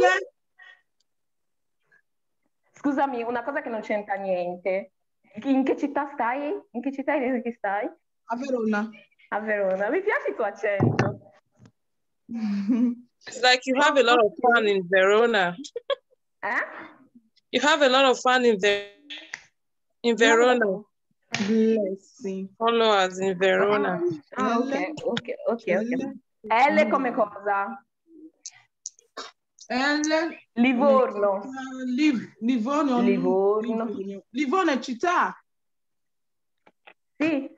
Scusami, una cosa che non c'entra niente. In che città stai? In che città che stai? A Verona. A Verona. Mi piace il tuo accento. It's like you have a lot of fun in Verona. Eh? You have a lot of fun in Ver in Verona. Blessing. Followers in Verona. Ah, ok, ok, ok, ok. L come cosa? L. Livorno. Liv- Livorno. Livorno. Livorno è città. Sì.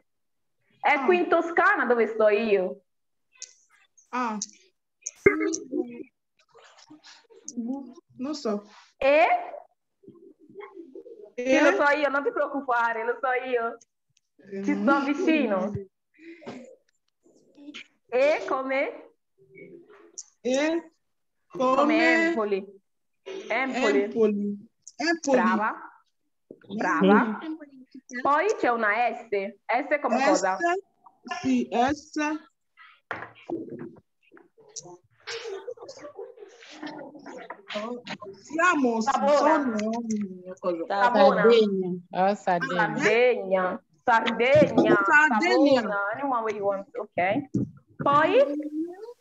È qui in Toscana dove sto io. Ah. Non so. E? Sì, E? lo so io, non ti preoccupare, lo so io. Ci sto vicino. E come? E Come come Empoli. Empoli. Empoli. Empoli. Brava. Brava. Poi c'è una S. S come cosa? S. Sì, S. Siamo, Savona. sono. Sardegna. Oh, Sardegna. Sardegna. Sardegna. Sardegna. Savona. Anyone where you want. Ok. Poi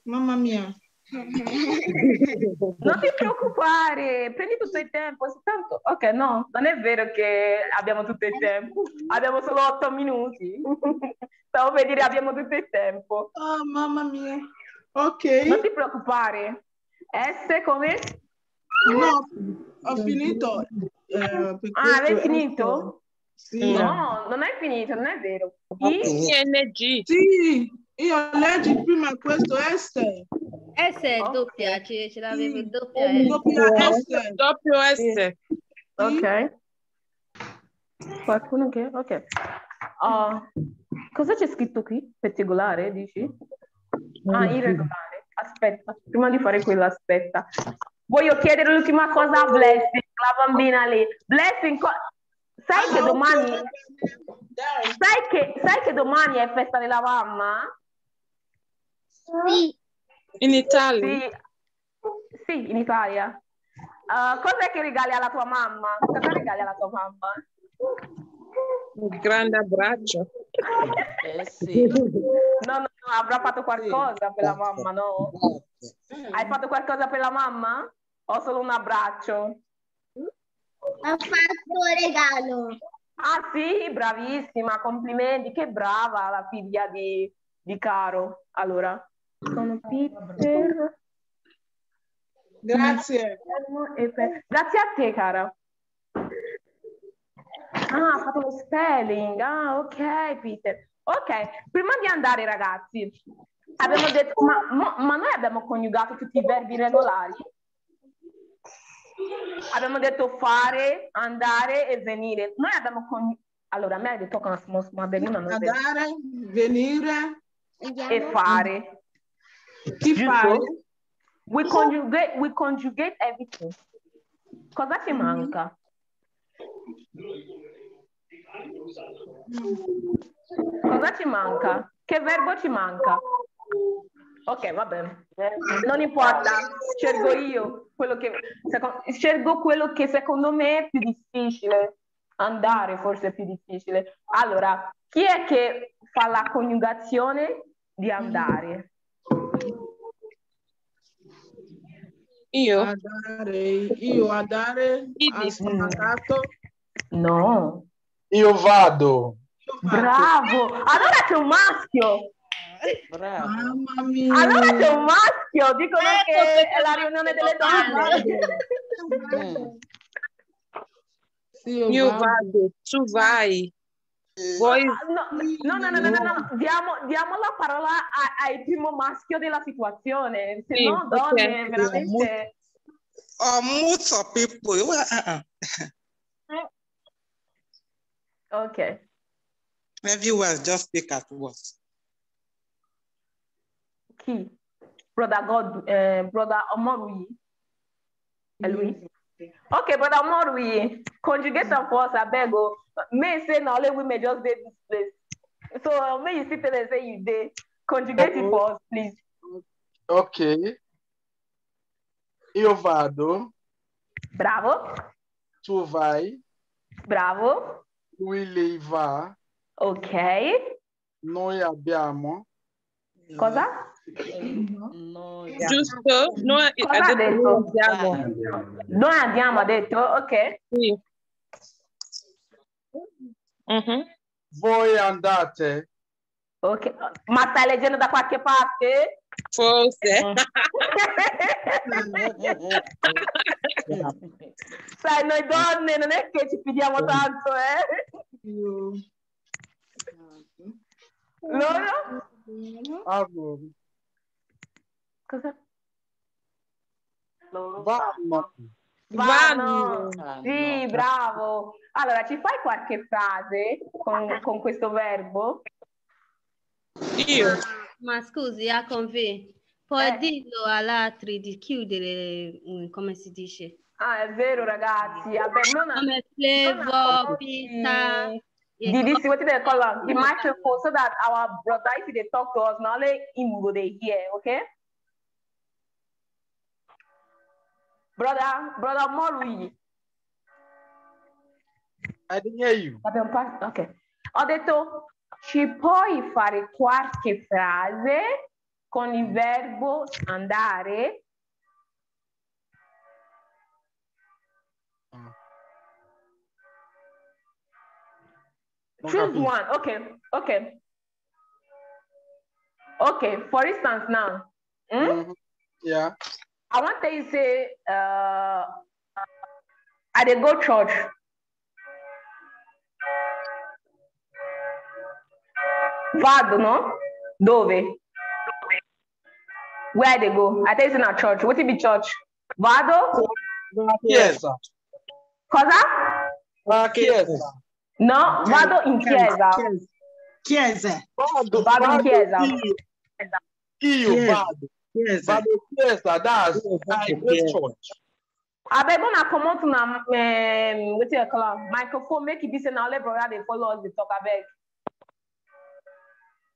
Mamma mia. Non ti preoccupare, prendi tutto il tempo. Tanto... Ok, no, non è vero che abbiamo tutto il tempo. Abbiamo solo otto minuti. Stavo per dire abbiamo tutto il tempo. Oh, mamma mia. Ok. Non ti preoccupare. S come? No, ho finito. eh, Ah, S. finito? Sì. No, non hai finito, non è vero. I? ING. Sì, io leggi prima questo S. S è doppia, ce, ce l'avevo doppia S. Doppia S. Doppio S. Ok. Qualcuno che... Ok. Ah, cosa c'è scritto qui? Particolare, dici? Ah, irregolare. Aspetta, prima di fare quello, aspetta. Voglio chiedere l'ultima cosa a Blessing, la bambina lì. Blessing, sai che domani... Sai che, sai che domani è festa della mamma? Sì. In Italia. Sì, sì, in Italia. Uh, cos'è che regali alla tua mamma? Cosa regali alla tua mamma? Un grande abbraccio. Eh sì. No, no, no, avrà fatto qualcosa per la mamma, no? Hai fatto qualcosa per la mamma? O solo un abbraccio? Ho fatto regalo. Ah sì, bravissima, complimenti, che brava la figlia di, di Caro. Allora, sono Peter. Grazie. e per- Grazie a te, cara. Ah, ha fatto lo spelling. Ah, ok, Peter. Ok, prima di andare, ragazzi, abbiamo detto, ma, ma- ma noi abbiamo coniugato tutti i verbi regolari? Abbiamo detto fare, andare e venire. Noi abbiamo coniugato. Allora, a me detto che non è vero. Andare, venire, E fare. Fare? We conjugate, we conjugate everything. Cosa ci manca? Cosa ci manca? Che verbo ci manca? Ok, va bene. Non importa, scelgo io quello che, seco- scelgo quello che secondo me è più difficile. Andare forse è più difficile. Allora, chi è che fa la coniugazione di andare? Io. Andare, io andare al supermercato. No. Io vado. Bravo! Allora c'è un maschio! Bravo. Mamma mia. Allora c'è un maschio, dicono Ecco che è la riunione delle donne. Sì, io Io vado. vado, tu vai. Vuoi? No, no, no, no, no, no, no. Diamo, diamo la parola a- al primo maschio della situazione, se Sì, no donne veramente... Oh, most of people. Well, uh-uh. Ok. Everywhere just speak at once. Chi? Brother God, eh, brother Omorui. È lui? Okay, brother Omorui, conjugate am for us, abeg o. Men say na only women just dey this place. So may you still tell them say you dey. Conjugate it for us, please. Ok. Io vado, Bravo, tu vai, bravo. lui lei va, Ok. noi abbiamo, Cosa? Noi Giusto? Noi ha ha detto andiamo. Noi andiamo, ha detto, ok. Sì. Mhm. voi andate, Ok. Ma stai leggendo da qualche parte? Forse. Sai, noi donne non è che ci fidiamo tanto, eh? Loro? allora, Cosa? Loro vanno, vanno. Vanno. Sì, bravo. Allora, ci fai qualche frase con, con questo verbo? Io. Ma scusi, a conve, puoi Eh. dirlo agli altri di chiudere, mm, come si dice? Ah, è vero, ragazzi. Vabbè, non Come flavor, pizza. the, what they call am, the microphone so that our brother, if they talk to us, now let him go they hear, okay? Brother, brother Morui. I didn't hear you. Ok. Ho detto, ci puoi fare qualche frase con il verbo andare? Non Choose capisco. one. Okay, okay. Okay, for instance now, hmm? Mhm. Yeah. I want to say, uh, I dey go church. Vado, no? Dove? Where I dey go? I tell you say na church. Wetin be church? Vado? Chiesa. Cosa? La chiesa. No, vado in chiesa. Chiesa. Vado, Vado in chiesa. Io, io vado. Chiesa. Vado in chiesa, that's I church. abeg una comot una um, wetin you call am microphone make e be say na only brother dey follow us dey talk abeg.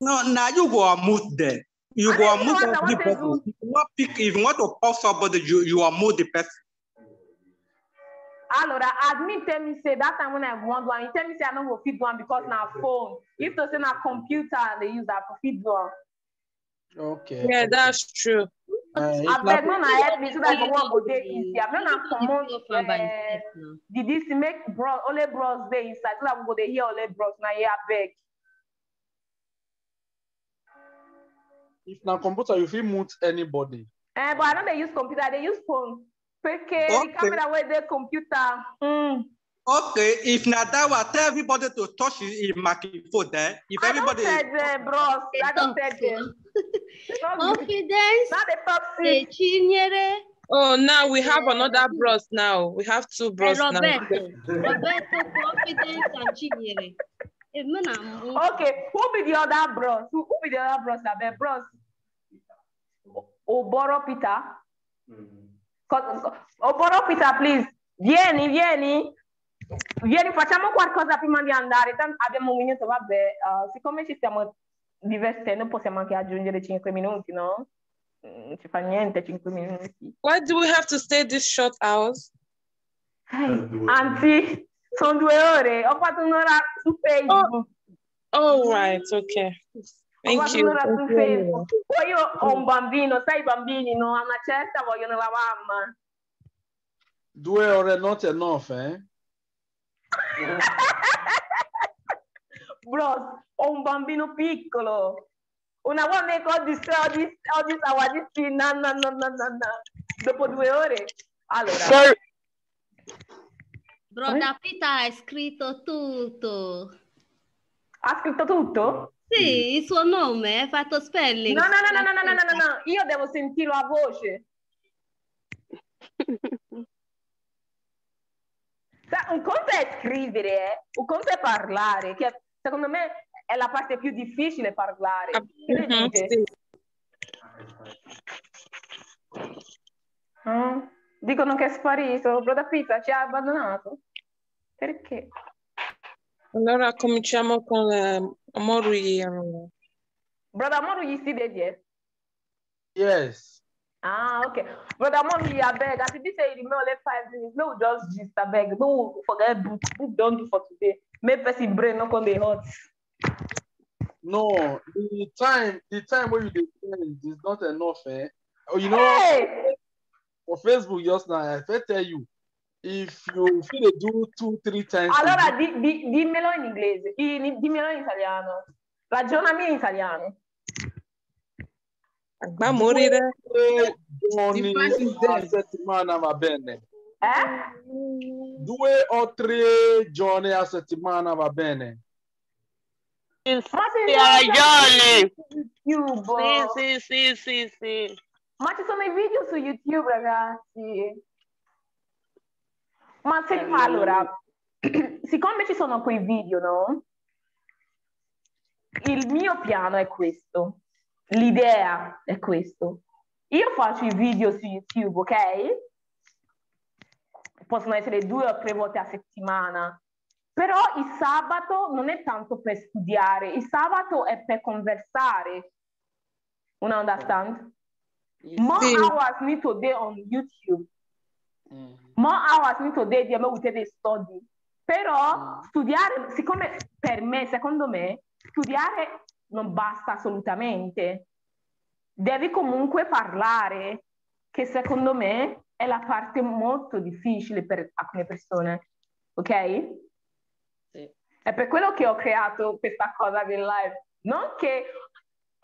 No, now you go and mute there. You I go don't and know mute what I want to everybody. do. If you want pick, if you want to call somebody, you you are mute the person. Allora, admin tell me say that time when I want one, he tell me say I no go fit do am because na phone. If to say na computer I dey use, I go fit do am. Okay. Yeah, that's true. If na Abeg, no na help me so that the one go dey easy. Abeg, na comot Fine by now. the this make bros only bros dey inside so that we go dey hear only bros na here abeg. if na computer, you fit mute anybody. Eh, but I no dey use computer, I dey use phone. Peke, the Okay. camera wey dey computer. Mm. Okay, if not that one, tell everybody to touch his microphone there. If I everybody, tell them, bros. I don tell them. Confidence, talk e Chinyere, Oh, now we have another bros now. We have two e bros now. Roberto. Roberto, confidence, and Chinyere. E na mu. Okay, who be the other bros? Who, who be the other bros? Abeg, bros. Oboro Peter. Co- Oboro Peter, please. Vieni, vieni. Vieni, facciamo qualcosa prima di andare. Tanto abbiamo un minuto, vabbè. uh, siccome ci stiamo divertendo, possiamo anche aggiungere 5 minuti, no? Mm, ci fa niente, 5 minuti. Why do we have to stay this short hours? Anzi, sono due ore. Ho fatto un'ora su Facebook. Oh, right, okay. Ho Thank fatto you. un'ora su Thank you Facebook. Poi io ho un bambino, sai i bambini, no? A una certa vogliono la mamma. Due ore not enough, eh? Bros, ho un bambino piccolo. Una volta che ho ho visto, ho visto, no, no, no, no, no, no. Dopo due ore. Allora. Broda Pita ha scritto tutto. Ha scritto tutto? Sì, il suo nome, ha fatto spelling. No, no, no, no, no, no, no, no, no, io devo sentirlo a voce. Un conto è scrivere, eh. un conto è parlare, che secondo me è la parte più difficile parlare. Mhm, dite? sì. Ah, Dicono che è sparito, Broda Pizza ci ha abbandonato. Perché? Allora cominciamo con eh, Amori. eh, Broda Moru gli si vede. Yes. Ah, okay. Brother Mommy, I beg. As if you say you know, let five minutes. No, just gist, I beg. No, forget book. Book don't do for today. Make person brain not on the hot. No, the time, the time when you spend is not enough, eh? Oh, you know, Hey! for Facebook just now, I fit tell you, if you feel do two, three times. Allora, di, di, dimmelo in inglese, di- dimmelo in italiano. Ragionami in italiano. Va a morire. due giorni a settimana va bene. Eh? Due o tre giorni a settimana va bene. Ma se Sì, hai ragione. YouTube. Sì, sì, sì, sì, sì. Ma ci sono i video su YouTube, ragazzi. Ma se allora, siccome ci sono quei video, no? Il mio piano è questo. L'idea è questo. Io faccio i video su YouTube, ok? Possono essere due o tre volte a settimana. Però il sabato non è tanto per studiare, il sabato è per conversare. Una understand? More Sì. hours need to be on YouTube. More hours need to be there with the study. Però studiare, siccome per me, secondo me, studiare non basta assolutamente. Devi comunque parlare, che secondo me è la parte molto difficile per alcune persone. Ok? È per quello che ho creato questa cosa del live. Non che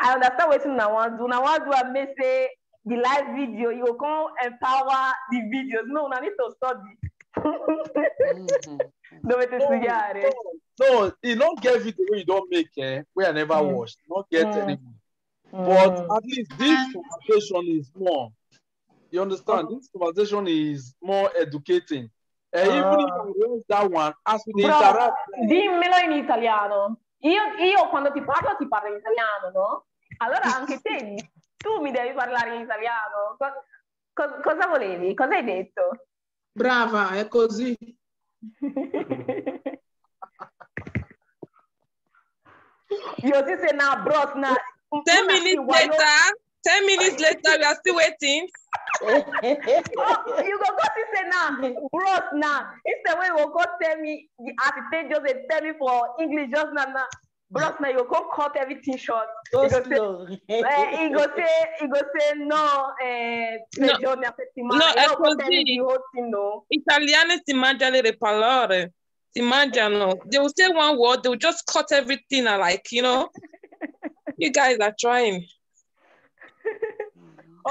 I understand what una do. Una want do I may say the live video, you go come empower the videos. No, una need to study. Dovete studiare. No, you don't get video wey you don make, eh, wey I never Mm. watch. Not get Mm. any. But at least this conversation is more. You understand? This conversation is more educating. Eh, even if I watch that one, as we interact, dimmelo in italiano. Io, io quando ti parlo ti parlo in italiano, no? Allora anche te, tu mi devi parlare in italiano. Co- co- cosa volevi? Cosa hai detto? Brava, è così. Io si sei na bros na. Ten minutes later, ten minutes later, we are still waiting. Oh, you go go say now, bros now. Instead when you go go tell me, the assistant just dey tell me for English just now now. Bros now you go cut everything short. Go You go slow. say, eh, he go say, he go say no, eh, No. No, no così. Italiani si mangiano le parole. Si mangiano. They will say one word, they will just cut everything and like, you know. You guys are trying.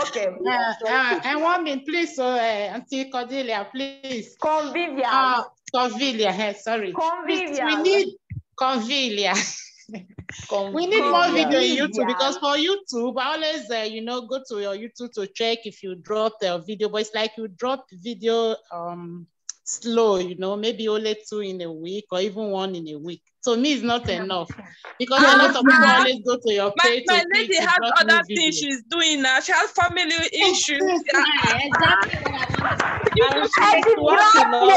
Okay. Uh, uh, and one minute, please, so, uh, Auntie Cordelia, please. Convivial. Uh, convivial, hey, sorry. Please, Convivial. we need convivial. we need more video in YouTube because for YouTube, I always, uh, you know, go to your YouTube to check if you drop the video, but it's like you drop video um slow, you know, maybe only two in a week or even one in a week. So me, is not enough because a lot of people always go to your My, page my to lady click to has other things she's doing now. She has family issues. Eh, Grazie.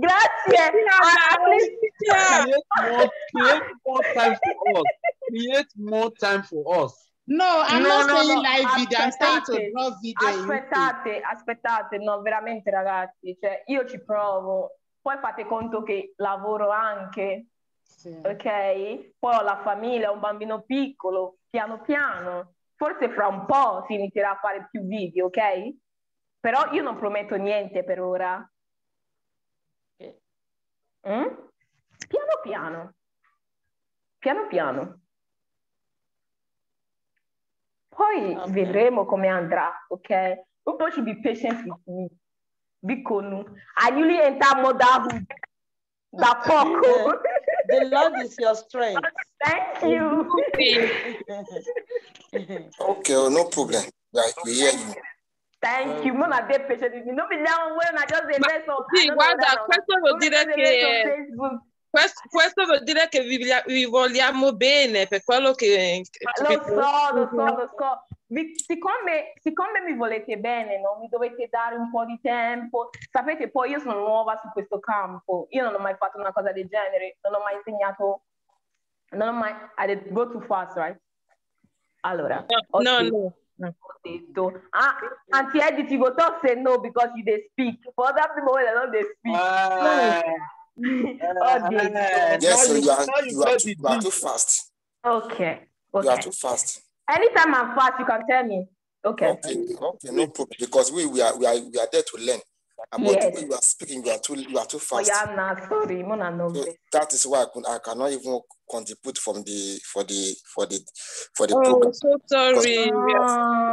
Grazie. Ah, at least- create more, create more time for us. Create more time for us. No, I'm No, not no, saying no, live video, I'm saying draw video. Aspettate, aspettate, no, veramente ragazzi, cioè io ci provo, poi fate conto che lavoro anche, ok? Poi ho la famiglia, ho un bambino piccolo, piano piano, forse fra un po' si inizierà a fare più video, ok? Però io non prometto niente per ora. Mm? Piano piano, piano piano. Poi vedremo come andrà, ok? People should be patient with me. Bikonu. I newly enter motherhood. Da poco. The Lord is your strength. Thank you. Okay, oh, no problem. Right, we hear you. Thank you. Mona dey patient with me. No be now when I just dey rest on. Sì, guarda, questo vuol dire che questo, questo vuol dire che vi, vi vogliamo bene per quello che, che- Lo so, lo so, lo so. Vi- siccome, siccome mi volete bene, no? mi dovete dare un po' di tempo. Sapete, poi io sono nuova su questo campo. Io non ho mai fatto una cosa del genere. Non ho mai insegnato. Non ho mai. I did go too fast, right? Allora. ho no, detto- Ho detto. Ah, anti-edit, you go talk say no because you dey speak. For other people, they don't dey speak. Detto. Yes, so you are, you are, too, you are too fast. Okay. You are Okay. too fast. Anytime I'm fast, you can tell me. Okay. Okay, okay, no problem. Because we, we are we are we are there to learn. And But Yes. the way you are speaking, you are too you are too oh, fast. Oh, fast. yeah, nah, sorry. Mona no So that is why I, could, I cannot even contribute from the for the for the for the Oh, program. so sorry. Oh.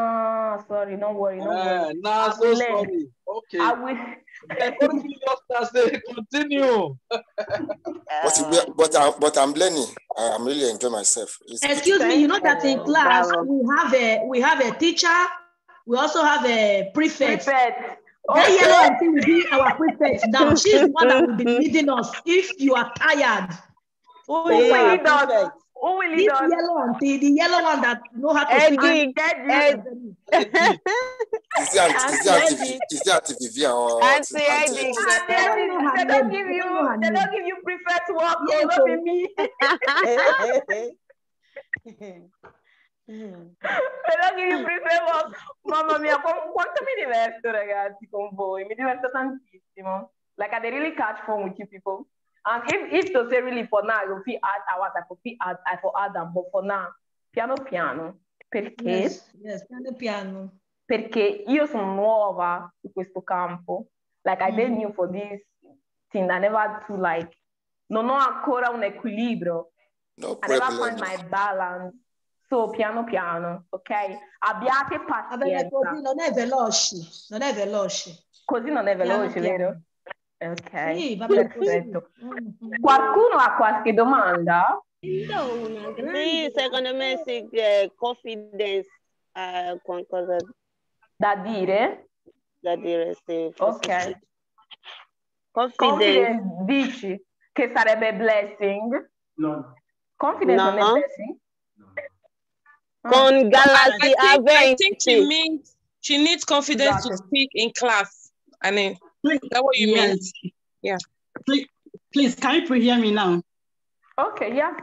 Ah, sorry, no worry, no Eh, worry. nah, so learn. sorry. Okay. I will. Just say, continue. But but I, but I'm learning. I, I'm really enjoying myself. It's, Excuse me, you know that in class we have a we have a teacher, we also have a prefect. Prefect. That Okay. yellow auntie will be our prefect now. She's the one that will be leading us if you are tired. Who Who is will our lead us? prefect? Who will This lead us? yellow auntie, the yellow one that know how to speak. Eddie, Ed, is it Auntie- is it Auntie Vi- is it Auntie Vivian or Auntie Auntie Eddie. Edith? Ah, they, I don't know her they don't name. give I you. don't know her They name. don't give you prefect work. Yes, oh, not oh. be me. They don't give you prefect work. Mamma mia, qu- quanto mi diverto, ragazzi, con voi. Mi diverto tantissimo. Like I dey really catch fun with you people. And if if to say really for now, you fit add hours, I for fit add, I for add them. But for now, piano piano. Perché? Yes, yes, piano piano. perché io sono nuova su questo campo. Like I did Mhm. new for this thing. I never had to like, non ho ancora un equilibrio. No I never find my balance. So piano piano, ok? Abbiate pazienza. così, non è veloce, non è veloce. Così non è Piano veloce, piano. vero? Ok, Sì, va bene così. perfetto. Qualcuno ha qualche domanda? Sì, secondo me sì, eh, confidence è qualcosa Da dire? da dire, sì. Ok. Confidence. Confidence dici che sarebbe blessing? No. Confidence non è No. blessing? Con Galaxy I think, I think she A20. means she needs confidence to Esatto. speak in class. I mean, is that what you mean? Yes. Yeah. Please, please, can you hear me now? Ok, yeah.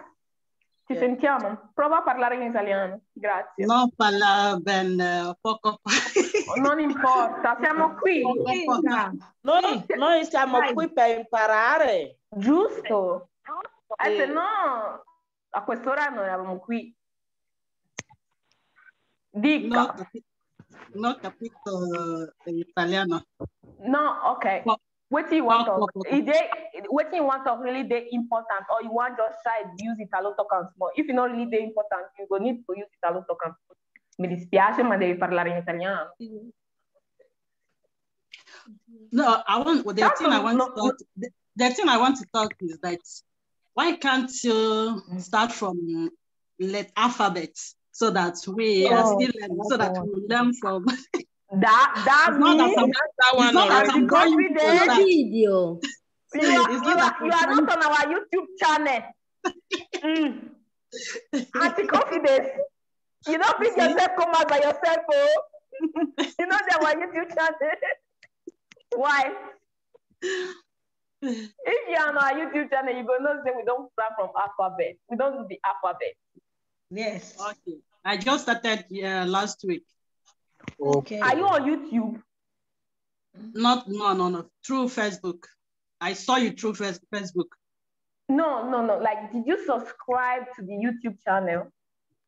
Ci sentiamo. Prova a parlare in italiano. Grazie. No parla bene, poco Non importa, siamo qui. Noi, noi siamo Vai. qui per imparare. Giusto. Eh, Sì. se no, a quest'ora non eravamo qui. Dica. No, no capito l'italiano. No, okay. What do you want to talk? Is they, what you want to talk really they important or you want just try to use Italo talk small. If you not really they important, you go need to use Italo talk. Mi dispiace, ma devi parlare in italiano. No, I want the That's thing I want no, to talk. The, the thing I want to talk is that why can't you mm. start from let alphabet so that we are Oh, still learning, so that we learn from. That that not that means I'm- it's not that to confident. start. Video. You are, you not that are, you are not on our YouTube channel. Mm. Anti-confidence. You don't pick yourself come out by yourself, oh. you know that our YouTube channel. Why? If you're on our YouTube channel, you're gonna say we don't start from alphabet. We don't do the alphabet. Yes. Okay. I just started uh, last week. Okay. Are you on YouTube? Not no no no through Facebook. I saw you through Facebook. No, no, no. Like, did you subscribe to the YouTube channel?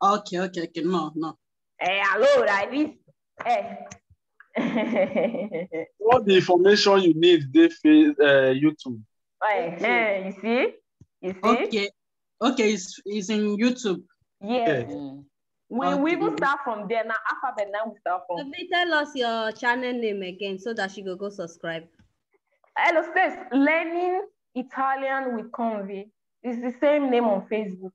Okay, okay, okay. No, no. Eh, allora, hai visto? Eh. All the information you need, they face uh, YouTube. eh, eh, you see? You see? Okay, okay. It's, it's in YouTube. Yes. We we will start from there now. Alphabet now we start from. Maybe tell us your channel name again so that she go go subscribe. Hello, Stace. Learning Italian with Convi. It's the same name on Facebook.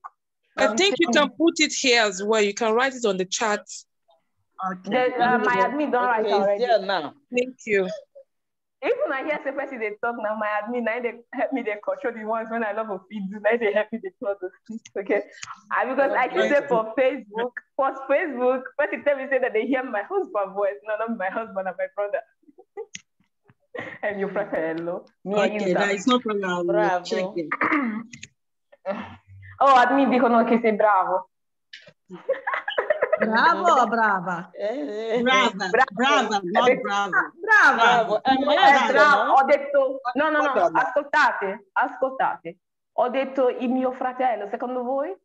I think you can put it here as well. You can write it on the chat. The, uh, my admin don't write Okay, it's already. there now. Thank you. Even I hear say person they talk now, my admin now they help me they control the ones when I love a feed now they help me they talk the things. Okay. And because I can say for Facebook, for Facebook, person tell me say that they hear my husband voice, no, not my husband and my brother. and your fratello. Me Okay, there is no problem. Bravo. check it. Oh, admin dicono che sei bravo. Bravo o brava? Brava, brava, not bravo. Brava. Eh, bravo, bravo, no? ho detto, no, no, no, Bravo. ascoltate, ascoltate. Ho detto il mio fratello, secondo voi?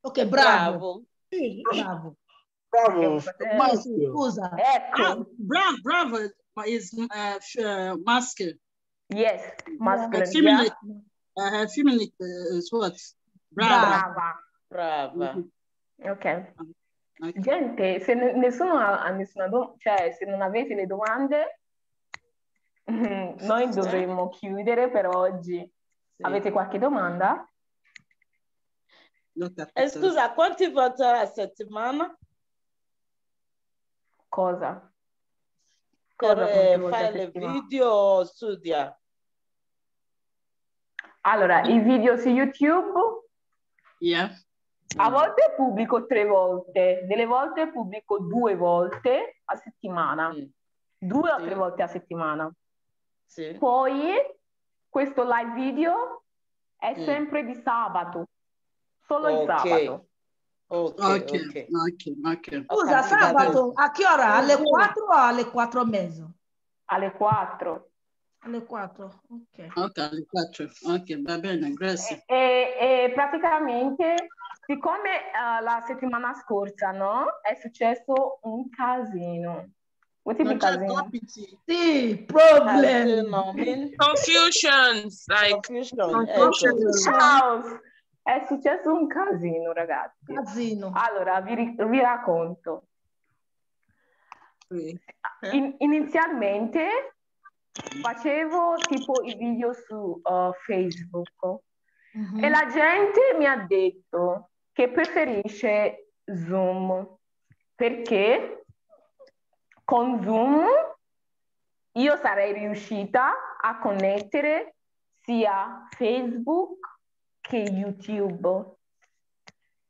Ok, bravo. Sì, bravo. Bravo. Eh, scusa. Ecco. Ah, bravo, bravo is uh, uh, masculine. Yes, masculine, Uh, feminine, yeah. uh, feminine uh, is what? Brava. Brava. Brava. Ok. Gente, se ne- nessuno ha, ha nessuna domanda, cioè se non avete le domande, noi dovremmo chiudere per oggi. Avete qualche domanda? Eh, scusa, quanti volte a settimana? Cosa? Cosa eh, fare le video o studia? Allora, i video su YouTube Yeah. A volte pubblico tre volte, delle volte pubblico due volte a settimana, due o tre volte a settimana. Poi questo live video è Mm. sempre di sabato, solo il Ok. sabato. Ok, Ok, ok. ok. Scusa, sabato a che ora? Alle 4 o alle 4 e mezzo? Alle 4. Alle 4, ok. Ok, alle quattro. Ok, va bene, grazie. E, e praticamente, siccome eh, la settimana scorsa, no, è successo un casino. What tipo di casino? Sì, problem. Confusions, like Confusion. House. È successo un casino, ragazzi. Casino. Allora, vi, vi racconto. In- inizialmente facevo tipo i video su uh, Facebook e la gente mi ha detto che preferisce Zoom perché con Zoom io sarei riuscita a connettere sia Facebook che YouTube.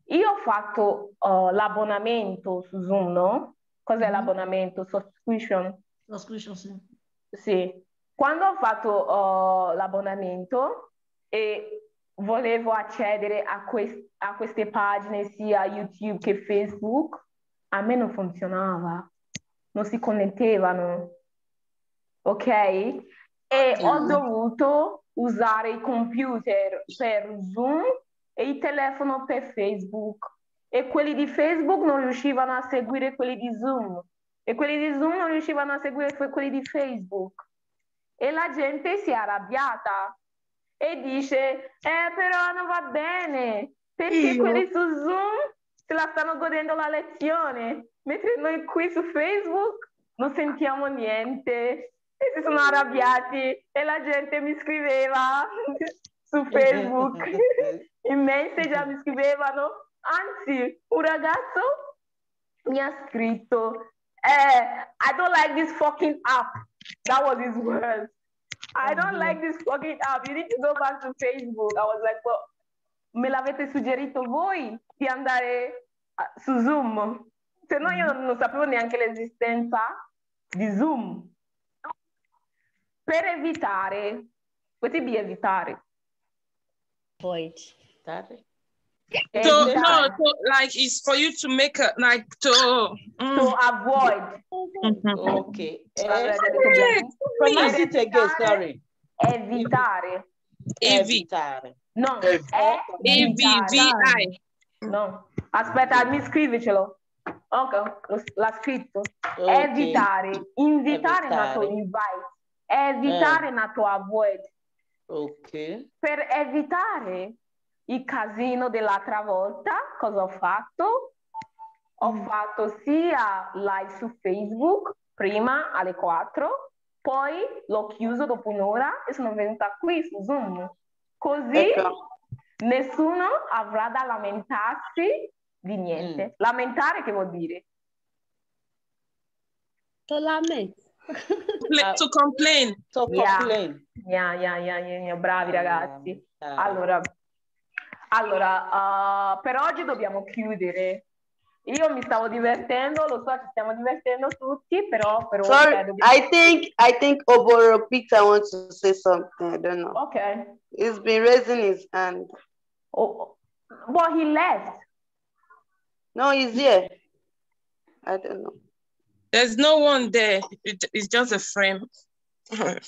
Io ho fatto uh, l'abbonamento su Zoom, no? Cos'è l'abbonamento? Subscription. Subscription, sì. Sì. Quando ho fatto uh, l'abbonamento e volevo accedere a, quest- a queste pagine sia YouTube che Facebook, a me non funzionava, non si connettevano, ok? E ho dovuto usare il computer per Zoom e il telefono per Facebook. E quelli di Facebook non riuscivano a seguire quelli di Zoom. E quelli di Zoom non riuscivano a seguire que- quelli di Facebook. E la gente si è arrabbiata e dice, eh però non va bene, perché Io? quelli su Zoom se la stanno godendo la lezione, mentre noi qui su Facebook non sentiamo niente. E si sono arrabbiati e la gente mi scriveva su Facebook, in message mi scrivevano, anzi un ragazzo mi ha scritto, eh, I don't like this fucking app. That was his words. I don't like this fucking app. You need to go back to Facebook. I was like, well, me l'avete suggerito voi di andare su Zoom? Se no io non sapevo neanche l'esistenza di Zoom. Per evitare, potevi evitare. Void. So no, so like it's for you to make a like to mm. To avoid. Ok. Eh, Pronounce it again, sorry. Evitare. Evitare. No, Ev- evitare. No, aspetta, mi scrivicelo. Ok, l'ha scritto. Ok. Evitare. Invitare è nato Evitare. invite. Evitare Eh. nato avoid. Ok. Per evitare il casino dell'altra volta, cosa ho fatto? Ho fatto sia live su Facebook, prima alle 4, poi l'ho chiuso dopo un'ora e sono venuta qui su Zoom. Così Ecco. nessuno avrà da lamentarsi di niente. Lamentare che vuol dire? To lament. to complain. To complain. Yeah, yeah, yeah, yeah, yeah. Bravi ragazzi. Allora, allora uh, per oggi dobbiamo chiudere. Io mi stavo divertendo, lo so che stiamo divertendo tutti, però per ora Sorry, dobbiamo... I think I think Oboro Peter wants to say something. I don't know. Okay. He's been raising his hand. Oh, but he left. No, he's here. I don't know. There's no one there. It- it's just a frame.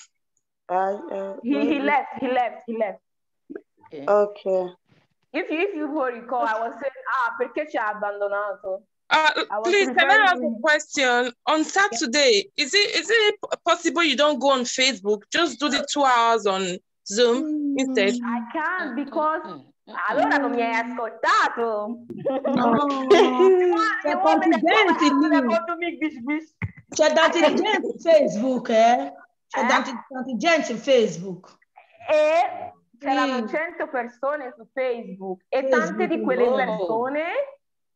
Uh, He, he left, he left, he left. Okay. If you, if you will recall, I was saying, ah, perché ci ha abbandonato? Uh, I please, can I ask referring a question? On Saturday, is it is it possible you don't go on Facebook? Just do the two hours on Zoom instead. I can't because allora non mi hai ascoltato. C'è tanti gente lì. C'è tanti gente su Facebook, eh? C'è Eh? tanti, tanti gente su Facebook. E c'erano Sì. 100 persone su Facebook e Facebook, tante di quelle oh. persone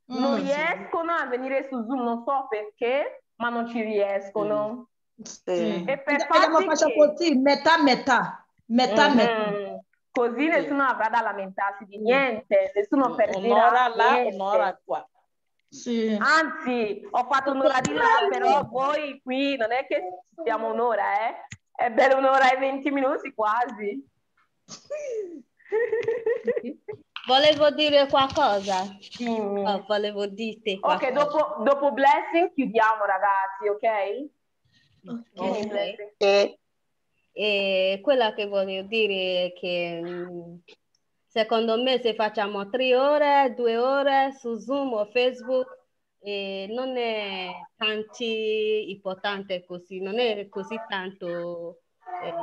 non Mm. riescono a venire su Zoom, non so perché, ma non ci riescono. Sì. E per fare che- così, metà metà. Metà Mhm. metà. Così nessuno avrà da lamentarsi di niente, nessuno perderà Un'ora là, niente. un'ora qua. Sì. Anzi, ho fatto un'ora di là, però voi qui non è che stiamo un'ora, eh? È bella un'ora e 20 minuti quasi. Volevo dire qualcosa. Dimmi. Oh, volevo dirti Ok, qualcosa. dopo, dopo Blessing chiudiamo ragazzi, ok? Dimmi, Blessing. E, e quella che voglio dire è che mm, secondo me se facciamo tre ore, due ore su Zoom o Facebook eh, non è tanti importante così, non è così tanto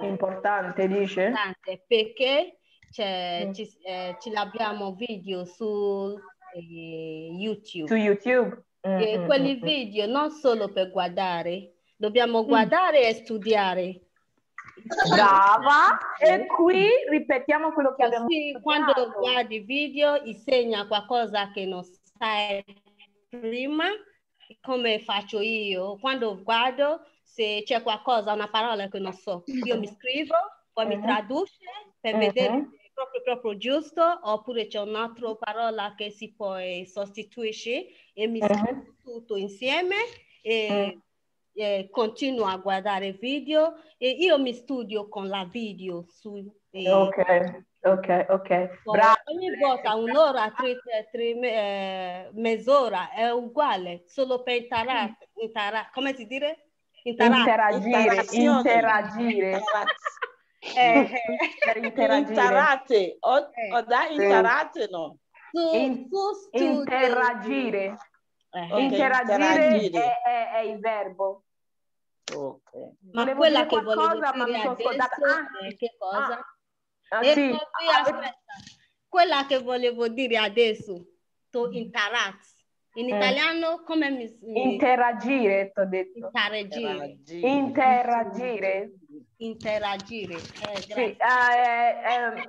Importante, dice? importante perché Mm. ci, eh, ce l'abbiamo video su eh, YouTube. Su YouTube. Mm, E mm, quelli mm, mm. video non solo per guardare, dobbiamo guardare e studiare. Brava. E qui ripetiamo quello che abbiamo Così quando guardi video insegna qualcosa che non sai prima, come faccio io. Quando guardo, se c'è qualcosa, una parola che non so, io mi scrivo, poi mi Mhm. traduce per Mhm. vedere se è proprio, proprio giusto, oppure c'è un'altra parola che si può eh, sostituisce e mi Mhm. scrivo tutto insieme e eh, continuo a guardare video e io mi studio con la video su eh, Ok, ok, ok. So, Brava. ogni volta un'ora, tre, tre- eh, mezz'ora è uguale, solo per imparare, imparare come si dire? Imparare. Interagire, interagire. Eh, Per interagire. Interate. O, Eh. o da interate, no? In- interagire. Eh, Ok, interagire interagire. È, è- è il verbo. Ok. Ma Volevo quella che volevo qualcosa, mi dire adesso è che cosa? Ah, E sì. poi, aspetta, quella che volevo dire adesso, to interact. In Mm. italiano come mi... mi- Interagire, ti ho detto. interagire. Interagire. Interagire. Eh, Sì, grazie. eh, eh,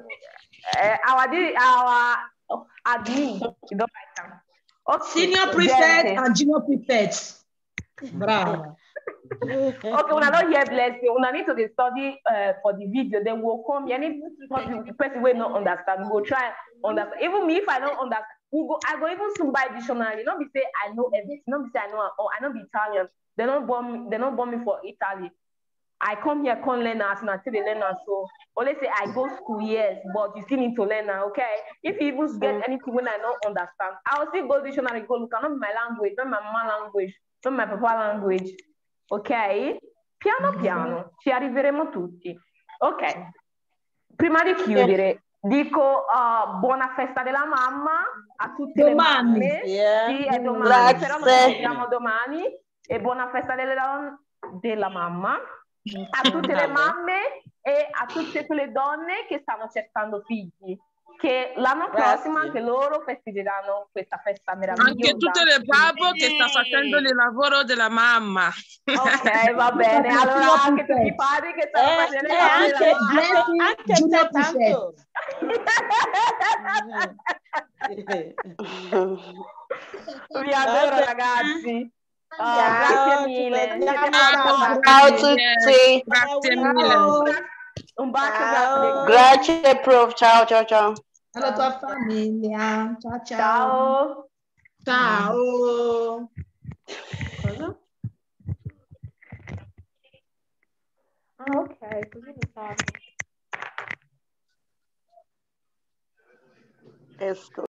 eh, our, our admin. Okay, Senior prefect and junior prefect. Brava. Okay, when I don't hear blessing, when I need to dey study uh, for the video, then we'll come here. Any person will not understand, we will try understand. Even me, if I don't understand, we go. I go even soon buy dictionary. Not be say I know everything. Not be say I know. Oh, I know be Italian. They don't born me. They don't born me for Italy. I come here, come learn as and I still dey learn am. So only say I go school, yes, but you still need to learn am, okay? If you even get mm. anything when I don't understand, I will still go dictionary, go look. Not my language, not my mama language, not my papa language. Ok? Piano piano mm-hmm. ci arriveremo tutti. Ok. Prima di chiudere, dico uh, buona festa della mamma a tutte Domani. le mamme. Yeah. Sì, è domani, Grazie. però noi ci vediamo domani. E buona festa delle don- della mamma a tutte le mamme e a tutte quelle donne che stanno cercando figli. Che l'anno Grazie. prossimo anche loro festeggeranno questa festa Anche meravigliosa. tutto il babbo che sta facendo il lavoro della mamma. Ok, va bene. Allora anche tutti i padri che stanno Eh, facendo eh, il lavoro anche, della mamma. anche, anche te tanto. Vi adoro ragazzi. Oh, Ciao, grazie mille. Ciao, a tutti. grazie Ciao. mille. Un bacio. Grazie, prof. Ciao, ciao, ciao. Alla tua famiglia. Ciao ciao. Ciao. Ciao. Cosa? Ah, ok, così mi sa. Esco.